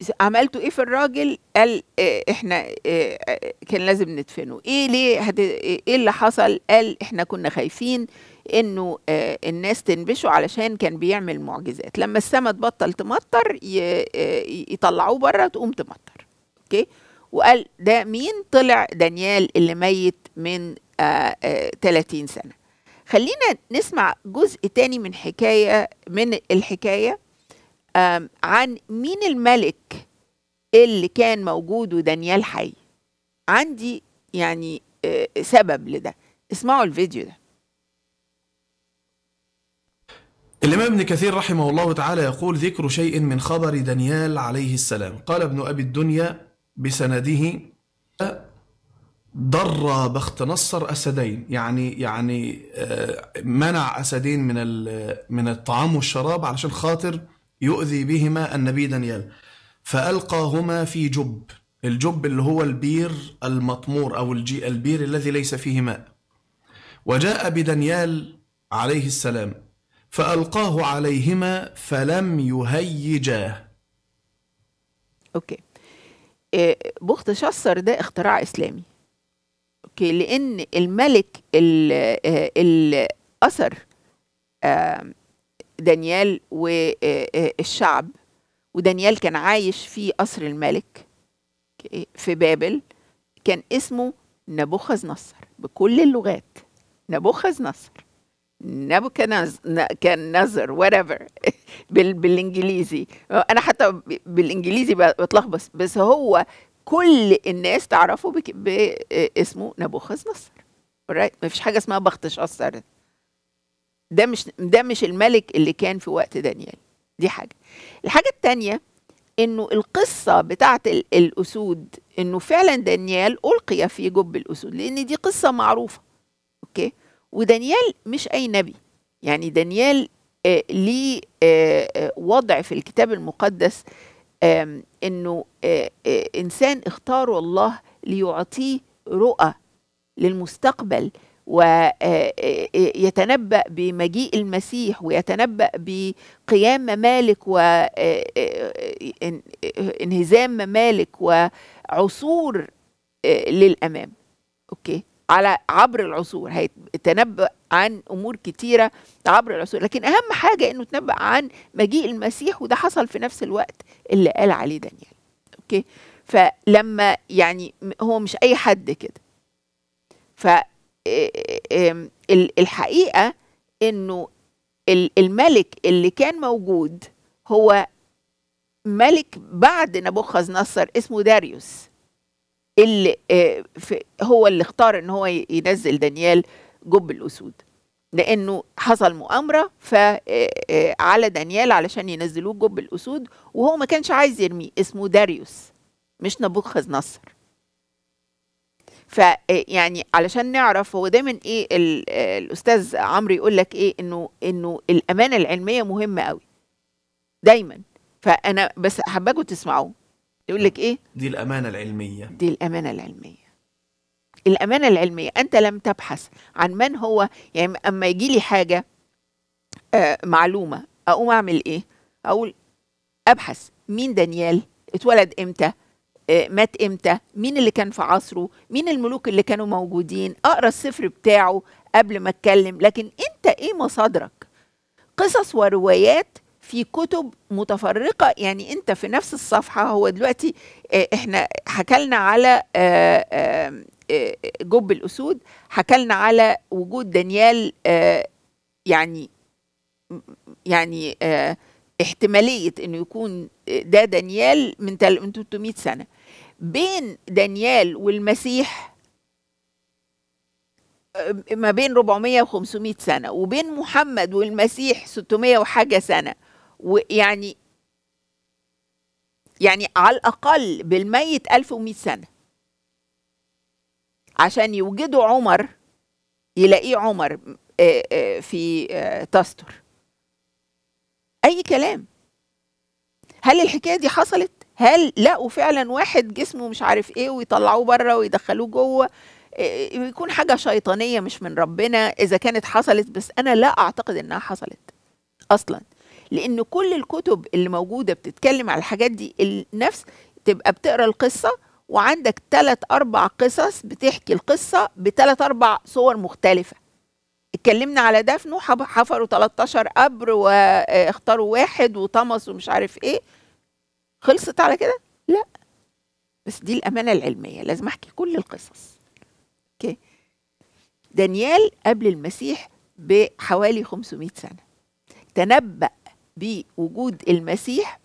ز- عملتوا إيه في الراجل؟ قال آه إحنا آه كان لازم ندفنه. إيه ليه. إيه اللي حصل؟ قال إحنا كنا خايفين إنه آه الناس تنبشه علشان كان بيعمل معجزات. لما السماء تبطل تمطر. آه يطلعوه بره تقوم تمطر. أوكي؟ وقال ده مين طلع دانيال اللي ميت من آه آه 30 سنة. خلينا نسمع جزء تاني من حكاية من الحكاية عن مين الملك اللي كان موجود ودانيال حي. عندي يعني آه، سبب لده. اسمعوا الفيديو ده. الإمام ابن كثير رحمه الله تعالى يقول ذكر شيء من خبر دانيال عليه السلام. قال ابن أبي الدنيا بسنده ضر بخت نصر أسدين. يعني يعني آه، منع أسدين من من الطعام والشراب علشان خاطر يؤذي بهما النبي دانيال. فألقاهما في جب الجب اللي هو البير المطمور أو الجي البير الذي ليس فيه ماء. وجاء بدانيال عليه السلام فألقاه عليهما فلم يهيجاه. Okay. بخت نصر ده اختراع إسلامي. okay؟ لأن الملك آه، اللي أسر آم، دانيال والشعب ودانيال كان عايش في قصر الملك في بابل كان اسمه نبوخذ نصر بكل اللغات نبوخذ نصر كان whatever بال بالإنجليزي. أنا حتى بالإنجليزي بتلخبط بس هو كل الناس تعرفه باسمه نبوخذ نصر right? فيش حاجة اسمها بخت شصر ده مش ده مش الملك اللي كان في وقت دانيال. دي حاجة. الحاجة التانية إنه القصة بتاعت ال- الأسود إنه فعلا دانيال ألقي في جب الأسود لأن دي قصة معروفة. أوكي ودانيال مش أي نبي. يعني دانيال آه ليه آه آه وضع في الكتاب المقدس إنه إنسان اختاره الله ليعطيه رؤى للمستقبل ويتنبأ بمجيء المسيح ويتنبأ بقيام ممالك وانهزام ممالك وعصور للأمام. okay؟ على عبر العصور هيتنبأ عن أمور كتيرة عبر العصور. لكن أهم حاجة إنه تنبأ عن مجيء المسيح وده حصل في نفس الوقت اللي قال عليه دانيال. okay؟ فلما يعني هو مش أي حد كده. ف آم، ال- الحقيقة إنه ال- الملك اللي كان موجود هو ملك بعد نبوخذ نصر اسمه داريوس. اللي آه، هو اللي اختار إن هو ينزل دانيال جب الأسود. لأنه حصل مؤامرة ف آه، آه، على دانيال علشان ينزلوه جب الأسود وهو ما كانش عايز يرميه. اسمه داريوس مش نبوخذ نصر. ف آه، يعني علشان نعرف هو دايما إيه ال- الأستاذ عمرو يقول لك إيه؟ إنه إنه الأمانة العلمية مهمة قوي دايما. فأنا بس حباكم تسمعوه. يقول لك إيه؟ دي الأمانة العلمية. دي الأمانة العلمية. الأمانة العلمية أنت لم تبحث عن من هو يعني أما يجي لي حاجة آه معلومة أقوم أعمل إيه؟ أقول أبحث. مين دانيال؟ اتولد إمتى؟ آه مات إمتى؟ مين اللي كان في عصره؟ مين الملوك اللي كانوا موجودين؟ أقرأ السفر بتاعه قبل ما أتكلم. لكن أنت إيه مصادرك؟ قصص وروايات في كتب متفرقة يعني أنت في نفس الصفحة هو دلوقتي آه، إحنا حكلنا على آه، آه، جب الأسود حكلنا على وجود دانيال يعني يعني احتمالية إنه يكون ده دانيال من 300 سنة. بين دانيال والمسيح ما بين 400 و 500 سنة وبين محمد والمسيح 600 وحاجة سنة. ويعني يعني على الأقل بالميت 1100 سنة. عشان يوجدوا عمر يلاقيه عمر آه، آه، في آه، تستر أي كلام. هل الحكاية دي حصلت؟ هل لقوا فعلا واحد جسمه مش عارف إيه ويطلعوه بره ويدخلوه جوه؟ يكون حاجة شيطانية مش من ربنا إذا كانت حصلت بس أنا لا أعتقد إنها حصلت أصلا. لأن كل الكتب اللي موجودة بتتكلم على الحاجات دي النفس تبقى بتقرأ القصة وعندك ثلاث أربع قصص بتحكي القصة بثلاث أربع صور مختلفة. اتكلمنا على نوح حفروا 13 قبر واختاروا واحد وطمس ومش عارف إيه. خلصت على كده؟ لا. بس دي الأمانة العلمية لازم أحكي كل القصص. أوكي. دانيال قبل المسيح بحوالي 500 سنة. تنبأ بوجود المسيح.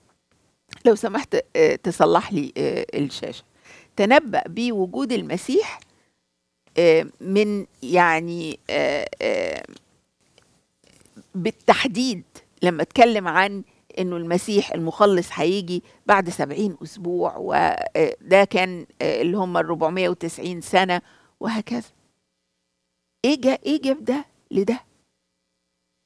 لو سمحت آه، تصلح لي آه، الشاشة. تنبأ بوجود المسيح آه، من يعني بالتحديد لما اتكلم عن إنه المسيح المخلص هيجي بعد سبعين أسبوع وده كان اللي هم ال 490 سنة وهكذا. إيه جا إيه جاب ده لده؟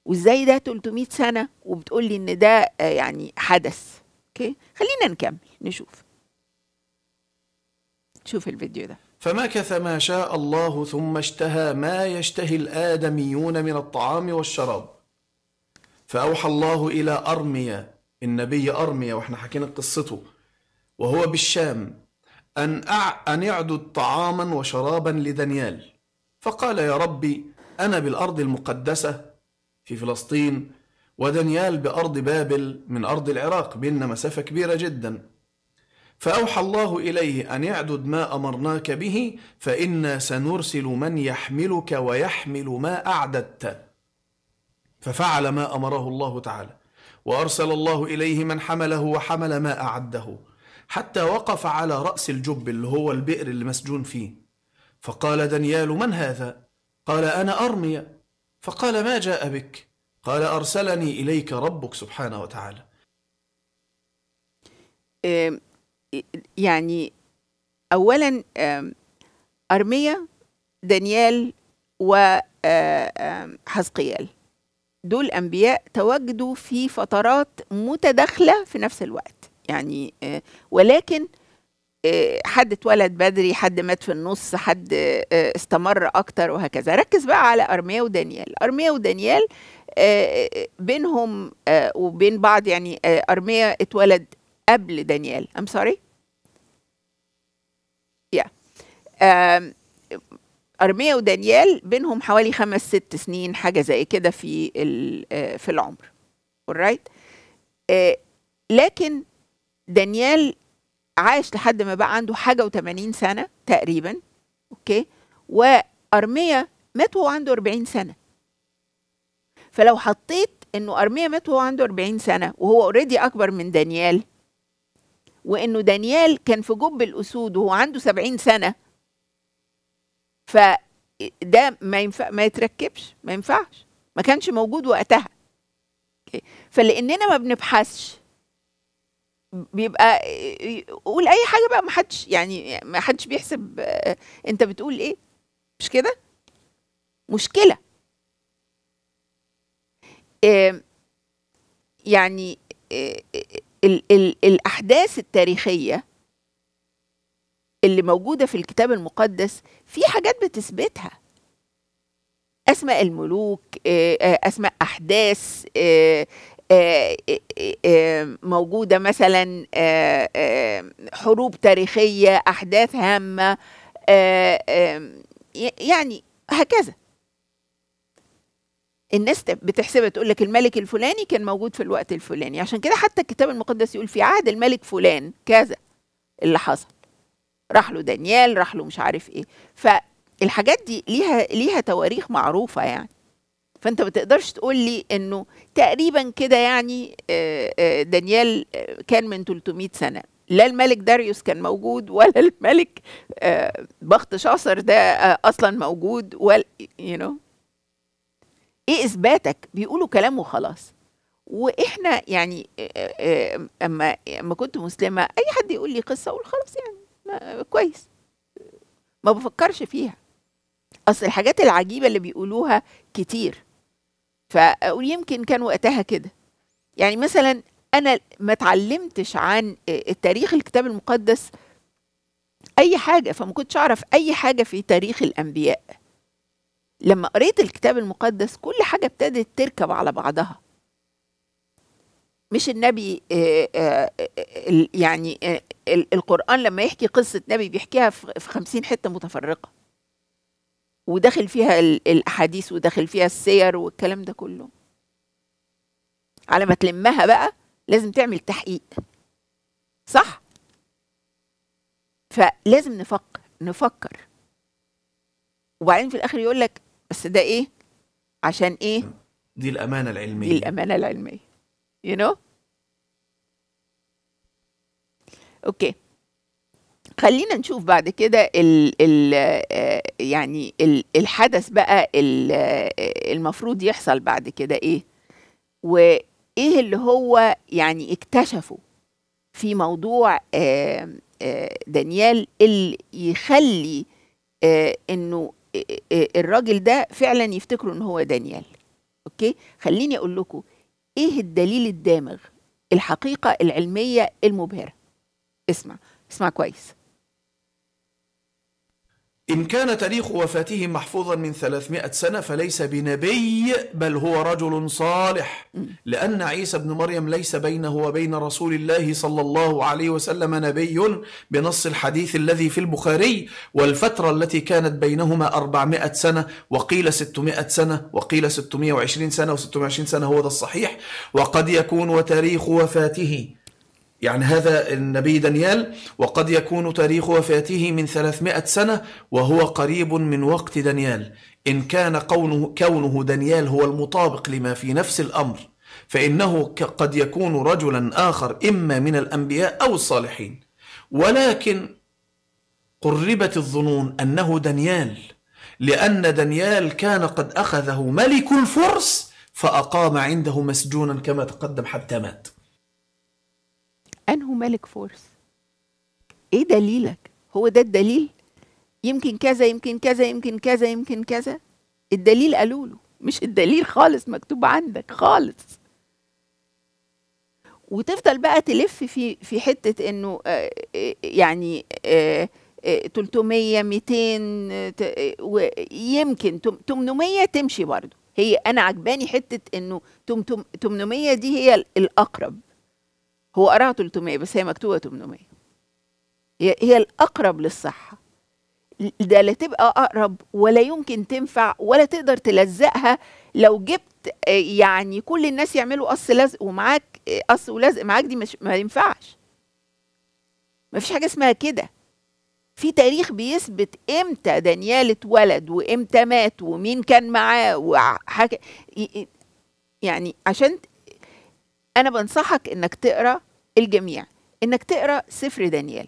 وإزاي ده 300 سنة وبتقول لي إن ده آه، يعني حدث. أوكي؟ خلينا نكمل نشوف. شوف الفيديو ده. فمكث ما شاء الله ثم اشتهى ما يشتهي الآدميون من الطعام والشراب. فأوحى الله إلى أرميا النبي أرميا وإحنا حكينا قصته. وهو بالشام أن أع... أن يعدد طعاما وشرابا لدانيال. فقال يا ربي أنا بالأرض المقدسة في فلسطين ودانيال بأرض بابل من أرض العراق بيننا مسافة كبيرة جدا. فأوحى الله إليه أن يعدد ما أمرناك به فإنا سنرسل من يحملك ويحمل ما أعددت. ففعل ما أمره الله تعالى وأرسل الله إليه من حمله وحمل ما أعده حتى وقف على رأس الجب اللي هو البئر اللي مسجون فيه. فقال دانيال من هذا؟ قال أنا أرميا فقال ما جاء بك؟ قال أرسلني إليك ربك سبحانه وتعالى. يعني اولا آم، ارميا دانيال وحزقيال دول أنبياء تواجدوا في فترات متداخلة في نفس الوقت. يعني ولكن حد اتولد بدري حد مات في النص حد آه، استمر أكتر وهكذا. ركز بقى على أرميا ودانيال. أرميا ودانيال آه، بينهم آه، وبين بعض يعني آه، أرميا اتولد قبل دانيال. Sorry. Yeah. آم، أرميا ودانيال بينهم حوالي خمس ست سنين حاجة زي كده في آه، في العمر. آه، لكن دانيال عاش لحد ما بقى عنده حاجة و80 سنة تقريبا okay؟ وأرميا مات وهو عنده 40 سنة. فلو حطيت إنه أرميا مات وهو عنده 40 سنة وهو already أكبر من دانيال وإنه دانيال كان في جب الأسود وهو عنده 70 سنة فده ما ينفع ما يتركبش ما ينفعش ما كانش موجود وقتها أوكي. فلأننا ما بنبحثش. بيبقى قول أي حاجة بقى ما حدش يعني ما حدش بيحسب آه، أنت بتقول إيه. مش كده؟ مشكلة. يعني آه، ال ال الأحداث التاريخية اللي موجودة في الكتاب المقدس في حاجات بتثبتها. أسماء الملوك آه، آه، آه، آه، آه، موجودة مثلا حروب تاريخية أحداث هامة يعني هكذا. الناس بتحسبها تقول لك الملك الفلاني كان موجود في الوقت الفلاني. عشان كده حتى الكتاب المقدس يقول في عهد الملك فلان كذا اللي حصل. راح له دانيال راح له مش عارف إيه. فالحاجات دي ليها ليها تواريخ معروفة يعني. فانت ما تقدرش تقول لي انه تقريبا كده يعني آه، آه، دانيال آه، كان من 300 سنة. لا الملك داريوس كان موجود ولا الملك بخت شاصر ده أصلا موجود ولا you know. إيه إثباتك؟ بيقولوا كلام وخلاص وإحنا يعني أما أما كنت مسلمة أي حد يقول لي قصة أقول خلاص يعني ما كويس. ما بفكرش فيها. أصل الحاجات العجيبة اللي بيقولوها كتير. فاقول يمكن كان وقتها كده. يعني مثلا أنا ما اتعلمتش عن آه، التاريخ الكتاب المقدس أي حاجة فما كنتش أعرف أي حاجة في تاريخ الأنبياء. لما قريت الكتاب المقدس كل حاجة ابتدت تركب على بعضها. مش النبي آه، آه، آه، يعني آه، ال- القرآن لما يحكي قصة نبي بيحكيها في في خمسين حتة متفرقة. وداخل فيها ال- الأحاديث وداخل فيها السير والكلام ده كله. على ما تلمها بقى لازم تعمل تحقيق. صح؟ فلازم نفكر نفكر. وبعدين في الآخر يقول لك بس ده إيه؟ عشان إيه؟ دي الأمانة دي العلمية الأمانة العلمية. You know? أوكي خلينا نشوف بعد كده ال ال آه، يعني ال الحدث بقى ال- المفروض يحصل بعد كده إيه؟ وإيه اللي هو يعني اكتشفه في موضوع آه، آه، دانيال اللي يخلي إنه الراجل ده فعلا يفتكروا إن هو دانيال. أوكي؟ خليني أقول لكم إيه الدليل الدامغ؟ الحقيقة العلمية المبهرة. اسمع اسمع كويس. إن كان تاريخ وفاته محفوظا من 300 سنة فليس بنبي بل هو رجل صالح. لأن عيسى بن مريم ليس بينه وبين رسول الله صلى الله عليه وسلم نبي بنص الحديث الذي في البخاري والفترة التي كانت بينهما 400 سنة وقيل 600 سنة وقيل 620 سنة و620 سنة هو ده الصحيح. وقد يكون وتاريخ وفاته يعني هذا النبي دانيال وقد يكون تاريخ وفاته من 300 سنة وهو قريب من وقت دانيال. إن كان كونه, كونه دانيال هو المطابق لما في نفس الأمر فإنه قد يكون رجلا آخر إما من الأنبياء أو الصالحين. ولكن قربت الظنون أنه دانيال لأن دانيال كان قد أخذه ملك الفرس فأقام عنده مسجونا كما تقدم حتى مات. أنه ملك فورس. إيه دليلك؟ هو ده الدليل؟ يمكن كذا يمكن كذا يمكن كذا يمكن كذا. الدليل قالوا له مش الدليل خالص مكتوب عندك خالص. وتفضل بقى تلف في في حتة إنه آه، آه، يعني آه، آه، 300 200 آه، ت- آه، ويمكن تم- 800 تمشي برضو هي أنا عجباني حتة إنه تم- تم- 800 دي هي ال- الأقرب. هو قراها 300 بس هي مكتوبة 800 هي هي الأقرب للصحة. ده لا تبقى أقرب ولا يمكن تنفع ولا تقدر تلزقها لو جبت آه، يعني كل الناس يعملوا قص لزق ومعاك آه، قص ولزق معاك دي مش ما ينفعش. ما فيش حاجة اسمها كده. في تاريخ بيثبت إمتى دانيال اتولد وإمتى مات ومين كان معاه وحاجه يعني عشان أنا بنصحك إنك تقرأ الجميع إنك تقرأ سفر دانيال.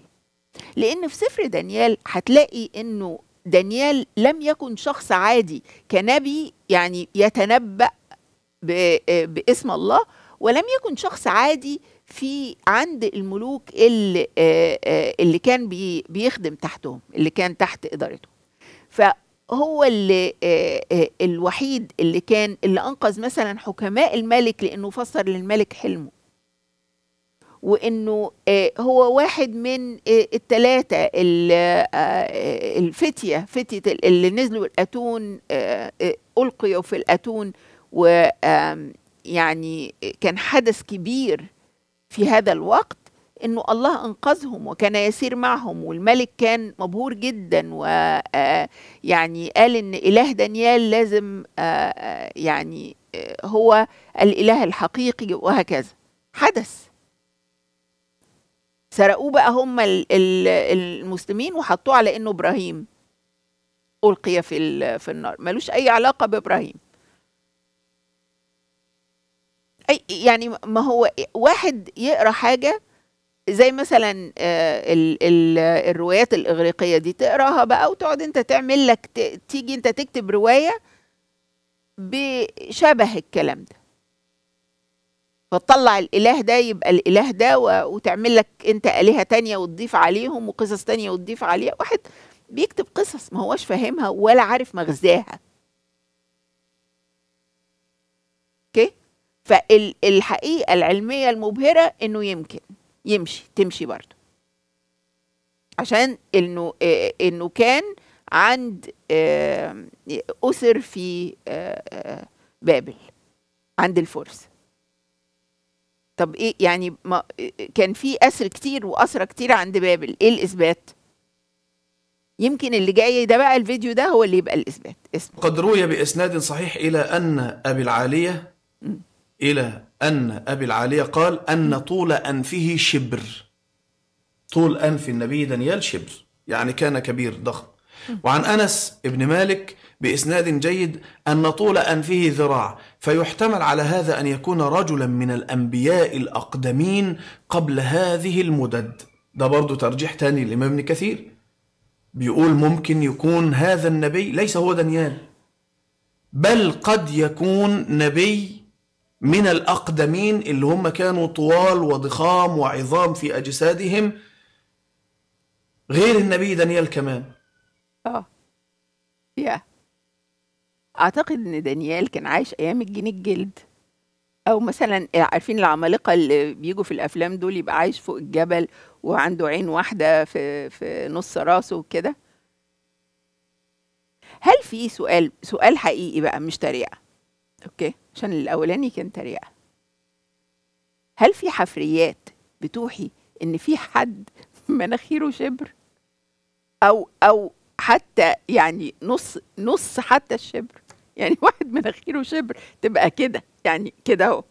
لأن في سفر دانيال هتلاقي إنه دانيال لم يكن شخص عادي كنبي يعني يتنبأ باسم الله ولم يكن شخص عادي في عند الملوك اللي, آه، آه، اللي كان بي- بيخدم تحتهم اللي كان تحت إدارتهم. فهو اللي آه، آه، الوحيد اللي كان اللي أنقذ مثلا حكماء الملك لأنه فسر للملك حلمه. وإنه آه، هو واحد من الثلاثه الفتية فتية ال- اللي نزلوا الأتون ألقيوا في الأتون و آم، يعني كان حدث كبير في هذا الوقت. إنه الله أنقذهم وكان يسير معهم والملك كان مبهور جدا ويعني قال إن إله دانيال لازم يعني هو الإله الحقيقي وهكذا. حدث. سرقوه بقى هم ال- ال- المسلمين وحطوه على إنه إبراهيم. ألقي في في النار. ملوش أي علاقة بإبراهيم. أي يعني ما هو واحد يقرأ حاجة زي مثلا آه، ال- ال- الروايات الإغريقية دي تقراها بقى وتقعد أنت تعمل لك تيجي أنت تكتب رواية بشبه الكلام ده. فتطلع الإله ده يبقى الإله ده وتعمل لك أنت آلهة تانية وتضيف عليهم وقصص تانية وتضيف عليها. واحد بيكتب قصص ما هوش فاهمها ولا عارف مغزاها. أوكي؟ فالحقيقة العلمية المبهرة إنه يمكن. يمشي تمشي برضه. عشان إنه آه، إنه كان عند آه، أسر في آه، بابل عند الفرس. طب إيه يعني ما كان في أسر كتير واسرى كتير عند بابل إيه الإثبات؟ يمكن اللي جاي ده بقى الفيديو ده هو اللي يبقى الإثبات. اسمه قد روي بإسناد صحيح إلى أن أبي العالية إلى أن أبي العالية قال أن طول أنفه شبر. طول أنف النبي دانيال شبر يعني كان كبير ضخم. وعن أنس بن مالك بإسناد جيد أن طول أنفه ذراع فيحتمل على هذا أن يكون رجلا من الأنبياء الأقدمين قبل هذه المدد. ده برضو ترجيح تاني للإمام ابن كثير. بيقول ممكن يكون هذا النبي ليس هو دانيال بل قد يكون نبي من الأقدمين اللي هم كانوا طوال وضخام وعظام في أجسادهم غير النبي دانيال كمان. آه. يا أعتقد إن دانيال كان عايش أيام الجنيه الجلد. أو مثلا عارفين العمالقة اللي بيجوا في الأفلام دول يبقى عايش فوق الجبل وعنده عين واحدة في في نص راسه وكده؟ هل في سؤال سؤال حقيقي بقى مش تريقة؟ أوكي. عشان الأولاني كان تريقة. هل في حفريات بتوحي إن في حد مناخيره شبر؟ أو أو حتى يعني نص نص حتى الشبر. يعني واحد مناخيره شبر تبقى كده يعني كده أهو.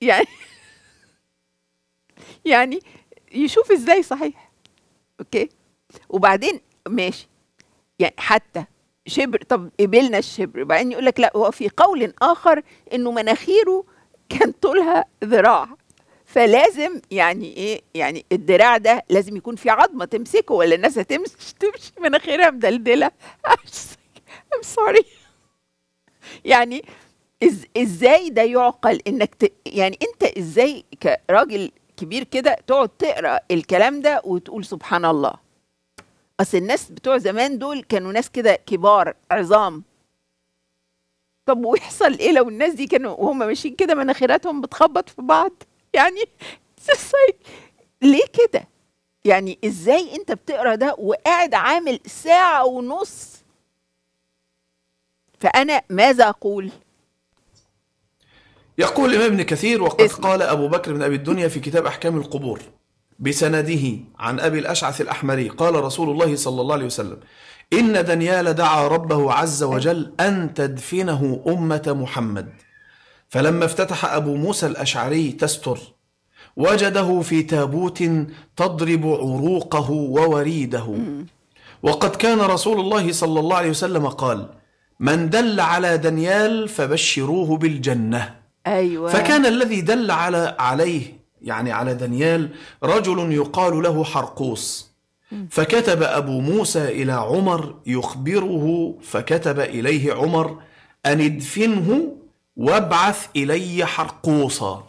يعني يعني يشوف إزاي صحيح. أوكي؟ وبعدين ماشي. يعني حتى شبر طب قبلنا الشبر بعدين يقول لك لا هو في قول آخر إنه مناخيره كان طولها ذراع. فلازم يعني إيه يعني الدراع ده لازم يكون في عظمة تمسكه ولا الناس هتمشي تمشي مناخيرها مدلدلة. I'm sorry. يعني إز إزاي ده يعقل إنك ت... يعني أنت إزاي كراجل كبير كده تقعد تقرأ الكلام ده وتقول سبحان الله؟ أصل الناس بتوع زمان دول كانوا ناس كده كبار عظام. طب ويحصل إيه لو الناس دي كانوا وهم ماشيين كده مناخيراتهم بتخبط في بعض؟ يعني ليه كده؟ يعني إزاي أنت بتقرأ ده وقاعد عامل ساعة ونص؟ فأنا ماذا أقول؟ يقول الإمام ابن كثير وقد اسمع. قال أبو بكر بن أبي الدنيا في كتاب أحكام القبور. بسنده عن أبي الأشعث الأحمري قال رسول الله صلى الله عليه وسلم إن دانيال دعا ربه عز وجل أن تدفنه أمة محمد. فلما افتتح أبو موسى الأشعري تستر وجده في تابوت تضرب عروقه ووريده. وقد كان رسول الله صلى الله عليه وسلم قال من دل على دانيال فبشروه بالجنة. أيوه. فكان الذي دل على عليه يعني على دانيال رجل يقال له حرقوس. فكتب أبو موسى إلى عمر يخبره فكتب إليه عمر أن ادفنه وابعث إلي حرقوسا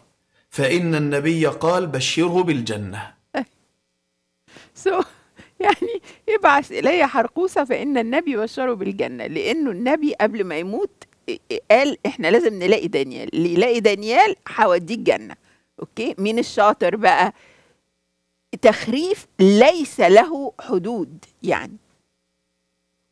فإن النبي قال بشره بالجنة. سو يعني يبعث إلي حرقوسة فإن النبي بشره بالجنة. لأنه النبي قبل ما يموت قال إحنا لازم نلاقي دانيال. اللي يلاقي دانيال هوديه الجنة. أوكي؟ مين الشاطر بقى؟ تخريف ليس له حدود يعني.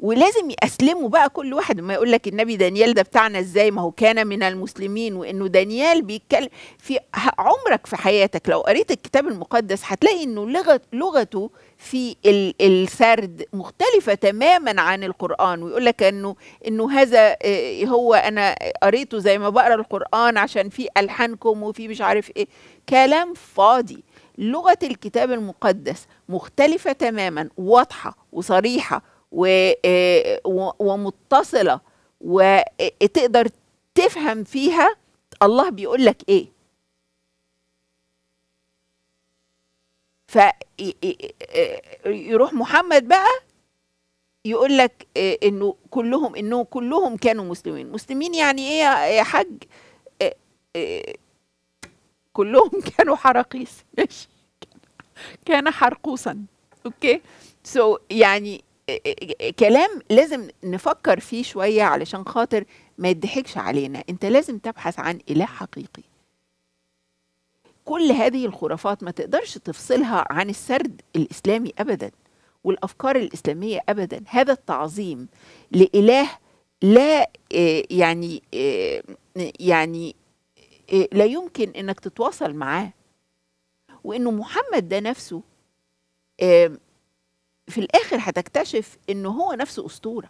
ولازم يأسلموا بقى كل واحد ما يقول لك النبي دانيال ده بتاعنا إزاي؟ ما هو كان من المسلمين وإنه دانيال بيتكلم في عمرك في حياتك لو قريت الكتاب المقدس هتلاقي إنه لغة لغته في ال- السرد مختلفة تماما عن القرآن ويقول لك إنه إنه هذا آه، هو أنا قريته زي ما بقرأ القرآن عشان في الحانكم وفي مش عارف إيه. كلام فاضي. لغة الكتاب المقدس مختلفة تماما واضحة وصريحة ومتصلة. وتقدر تفهم فيها الله بيقول لك إيه. فيروح محمد بقى يقول لك آه، إنه كلهم إنه كلهم كانوا مسلمين. مسلمين يعني إيه يا حاج؟ آه، آه، كلهم كانوا حراقيس. كان حرقوسا. okay؟ so, يعني آه، آه، كلام لازم نفكر فيه شوية علشان خاطر ما يضحكش علينا. انت لازم تبحث عن إله حقيقي. كل هذه الخرافات ما تقدرش تفصلها عن السرد الإسلامي ابدا والأفكار الإسلامية ابدا. هذا التعظيم لإله لا آه، يعني آه، يعني إيه، لا يمكن إنك تتواصل معاه. وإنه محمد ده نفسه في الآخر هتكتشف إنه هو نفسه أسطورة.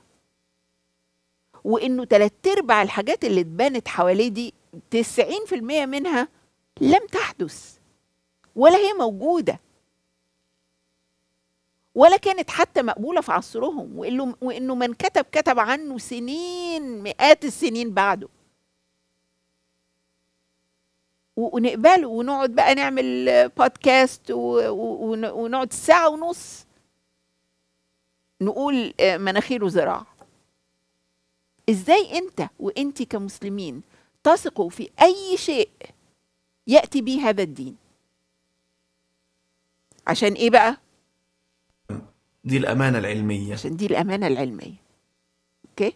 وإنه تلات أرباع الحاجات اللي اتبنت حواليه دي 90% منها لم تحدث ولا هي موجودة ولا كانت حتى مقبولة في عصرهم وإنه من كتب كتب عنه سنين مئات السنين بعده. ونقبله ونقعد بقى نعمل بودكاست ونقعد ساعة ونص نقول آه، مناخيره زراعة. إزاي أنت وأنت كمسلمين تثقوا في أي شيء يأتي به هذا الدين؟ عشان إيه بقى؟ دي الأمانة العلمية. عشان دي الأمانة العلمية. أوكي؟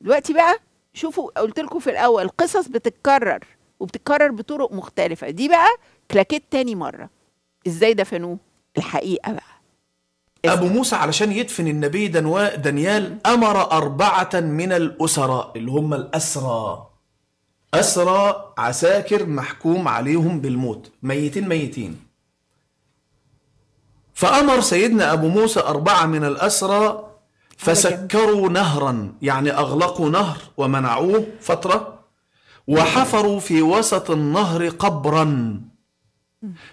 دلوقتي بقى شوفوا قلت لكم في الأول قصص بتتكرر وبتتكرر بطرق مختلفة. دي بقى كلاكيت تاني مرة. إزاي دفنوه؟ الحقيقة بقى. أبو موسى علشان يدفن النبي دانيال أمر أربعة من الأسراء اللي هم الأسرى. أسرى عساكر محكوم عليهم بالموت. ميتين ميتين. فأمر سيدنا أبو موسى أربعة من الأسرى فسكروا نهرا يعني أغلقوا نهر ومنعوه فترة وحفروا في وسط النهر قبرا.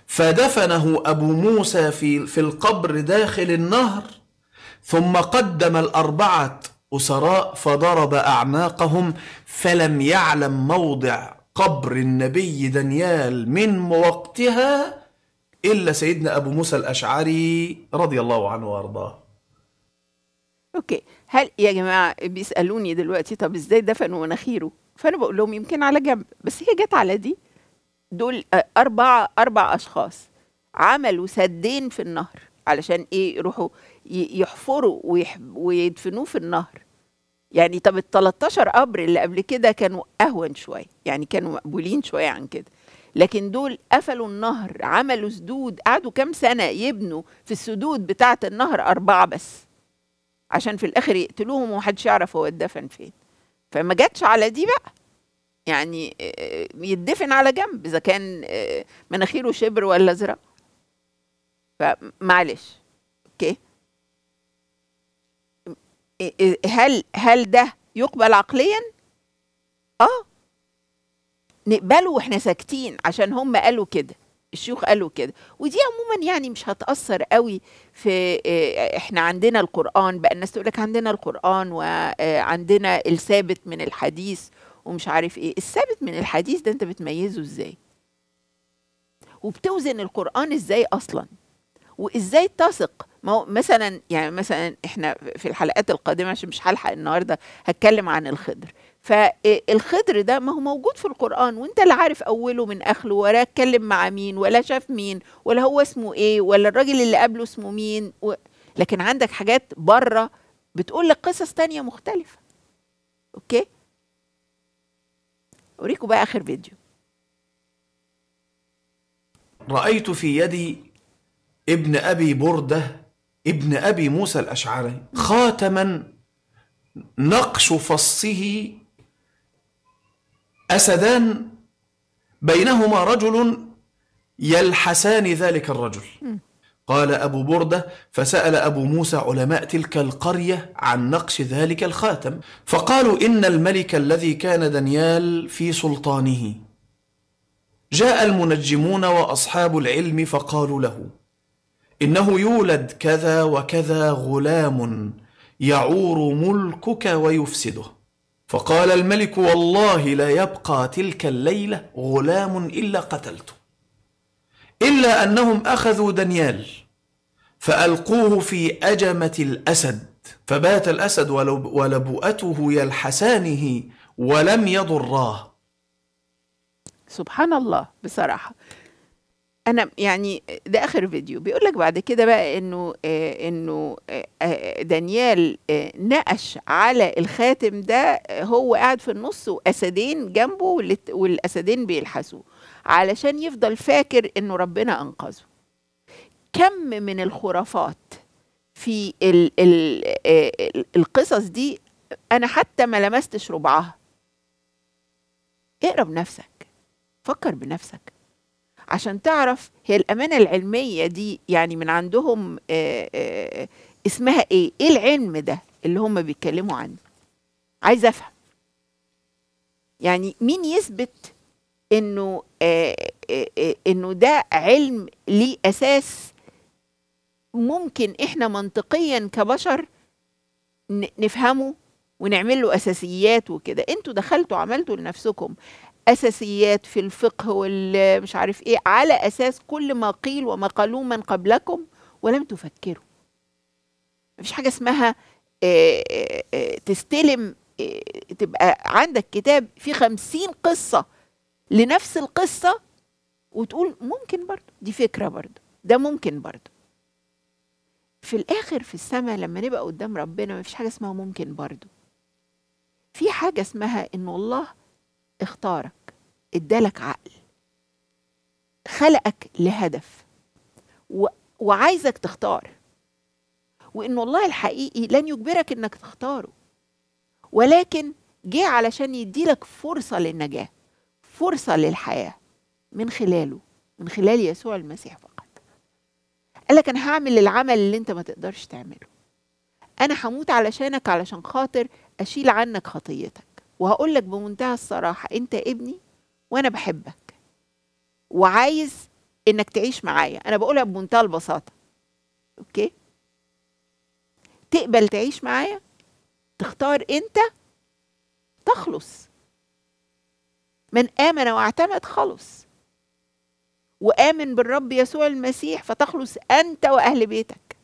فدفنه أبو موسى في, في القبر داخل النهر ثم قدم الأربعة أسراء فضرب أعناقهم فلم يعلم موضع قبر النبي دانيال من وقتها إلا سيدنا أبو موسى الأشعري رضي الله عنه وأرضاه. أوكي. هل يا جماعة بيسألوني دلوقتي طب إزاي دفنوا مناخيره؟ فأنا بقول لهم يمكن على جنب بس هي جت على دي. دول آه، أربع أربع أشخاص عملوا سدين في النهر علشان إيه؟ يروحوا يحفروا ويدفنوه في النهر. يعني طب ال 13 قبر اللي قبل كده كانوا أهون شوية يعني كانوا مقبولين شوية عن كده. لكن دول قفلوا النهر عملوا سدود قعدوا كام سنة يبنوا في السدود بتاعة النهر أربعة بس عشان في الآخر يقتلوهم ومحدش يعرف هو اتدفن فين. فما جاتش على دي بقى. يعني آه، يدفن على جنب إذا كان آه، مناخيره شبر ولا أزرق. فمعلش أوكي. هل هل ده يقبل عقليا؟ آه. نقبله وإحنا ساكتين عشان هم قالوا كده الشيوخ قالوا كده. ودي عموما يعني مش هتأثر قوي في إيه، إحنا عندنا القرآن. بقى الناس تقول لك عندنا القرآن وعندنا الثابت من الحديث ومش عارف إيه. الثابت من الحديث ده أنت بتميزه إزاي؟ وبتوزن القرآن إزاي أصلا؟ وإزاي تثق؟ مثلا يعني مثلا إحنا في الحلقات القادمة عشان مش هلحق النهارده هتكلم عن الخضر. فالخضر ده ما هو موجود في القرآن وأنت لا عارف أوله من آخره ولا اتكلم مع مين ولا شاف مين ولا هو اسمه إيه ولا الراجل اللي قبله اسمه مين و... لكن عندك حاجات بره بتقول لك قصص تانية مختلفة. أوكي؟ اوريكم بقى آخر فيديو. رأيت في يدي ابن أبي بردة ابن أبي موسى الأشعري خاتما نقش فصه أسدان بينهما رجل يلحسان ذلك الرجل. قال أبو بردة فسأل أبو موسى علماء تلك القرية عن نقش ذلك الخاتم فقالوا إن الملك الذي كان دانيال في سلطانه. جاء المنجمون وأصحاب العلم فقالوا له إنه يولد كذا وكذا غلام يعور ملكك ويفسده. فقال الملك والله لا يبقى تلك الليلة غلام إلا قتلته. إلا أنهم أخذوا دانيال فألقوه في أجمة الأسد فبات الأسد ولب- ولبؤته يلحسانه ولم يضراه. سبحان الله بصراحة. أنا يعني ده آخر فيديو. بيقول لك بعد كده بقى إنه آه إنه آه آه، دانيال آه نقش على الخاتم ده آه، هو قاعد في النص وأسدين جنبه والأسدين بيلحسوه. علشان يفضل فاكر إنه ربنا أنقذه. كم من الخرافات في ال ال آه، ال- القصص دي أنا حتى ما لمستش ربعها. اقرأ بنفسك. فكر بنفسك. عشان تعرف هي الأمانة العلمية دي يعني من عندهم آه، آه، اسمها إيه؟ إيه العلم ده اللي هم بيتكلموا عنه؟ عايز أفهم. يعني مين يثبت إنه آه، آه، آه، إنه ده علم ليه أساس. ممكن إحنا منطقيا كبشر نفهمه ونعمل له أساسيات وكده. أنتوا دخلتوا عملتوا لنفسكم أساسيات في الفقه والمش عارف إيه على أساس كل ما قيل وما قالوه من قبلكم ولم تفكروا. مفيش حاجة اسمها تستلم تبقى عندك كتاب فيه خمسين قصة لنفس القصة وتقول ممكن برضو دي فكرة برضو ده ممكن برضو في الآخر في السماء لما نبقى قدام ربنا مفيش حاجة اسمها ممكن برضو في حاجة اسمها إنه الله اختارك إدالك عقل خلقك لهدف و... وعايزك تختار. وإن الله الحقيقي لن يجبرك إنك تختاره ولكن جه علشان يديلك فرصة للنجاة. فرصة للحياة من خلاله من خلال يسوع المسيح فقط. قال لك أنا هعمل العمل اللي أنت ما تقدرش تعمله. أنا هموت علشانك علشان خاطر أشيل عنك خطيتك. وهقول لك بمنتهى الصراحة أنت ابني وأنا بحبك. وعايز إنك تعيش معايا. أنا بقولها بمنتهى البساطة. أوكي؟ تقبل تعيش معايا؟ تختار أنت تخلص. من آمن واعتمد خلص وآمن بالرب يسوع المسيح فتخلص أنت وأهل بيتك.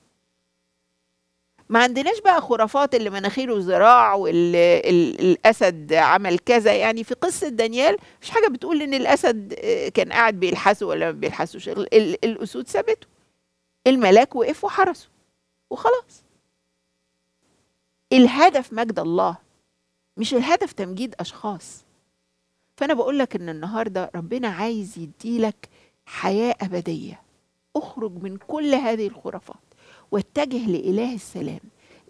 ما عندناش بقى خرافات اللي مناخيره زراع والاسد عمل كذا. يعني في قصة دانيال مش حاجة بتقول إن الأسد آه، كان قاعد بيلحسه ولا ما بيلحسوش. ال- ال- الأسود سابته الملاك وقف وحرسه. وخلاص. الهدف مجد الله مش الهدف تمجيد أشخاص. فأنا بقول لك إن النهارده ربنا عايز يديلك حياة أبدية. أخرج من كل هذه الخرافات واتجه لإله السلام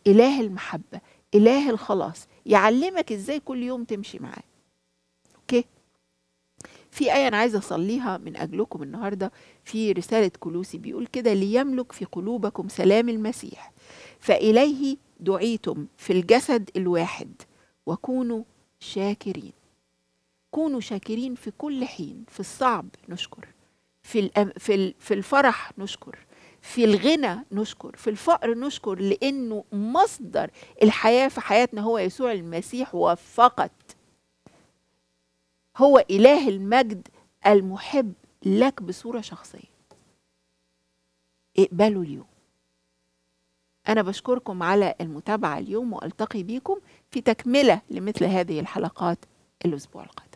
إله المحبة إله الخلاص يعلمك إزاي كل يوم تمشي معاه. أوكي؟ في آية أنا عايزة أصليها من أجلكم النهاردة في رسالة كلوسي بيقول كده ليملك في قلوبكم سلام المسيح فإليه دعيتم في الجسد الواحد وكونوا شاكرين. كونوا شاكرين في كل حين في الصعب نشكر في في في الفرح نشكر في الغنى نشكر في الفقر نشكر لأنه مصدر الحياة في حياتنا هو يسوع المسيح وفقط. هو إله المجد المحب لك بصورة شخصية. اقبلوا اليوم. أنا بشكركم على المتابعة اليوم وألتقي بكم في تكملة لمثل هذه الحلقات الأسبوع القادم.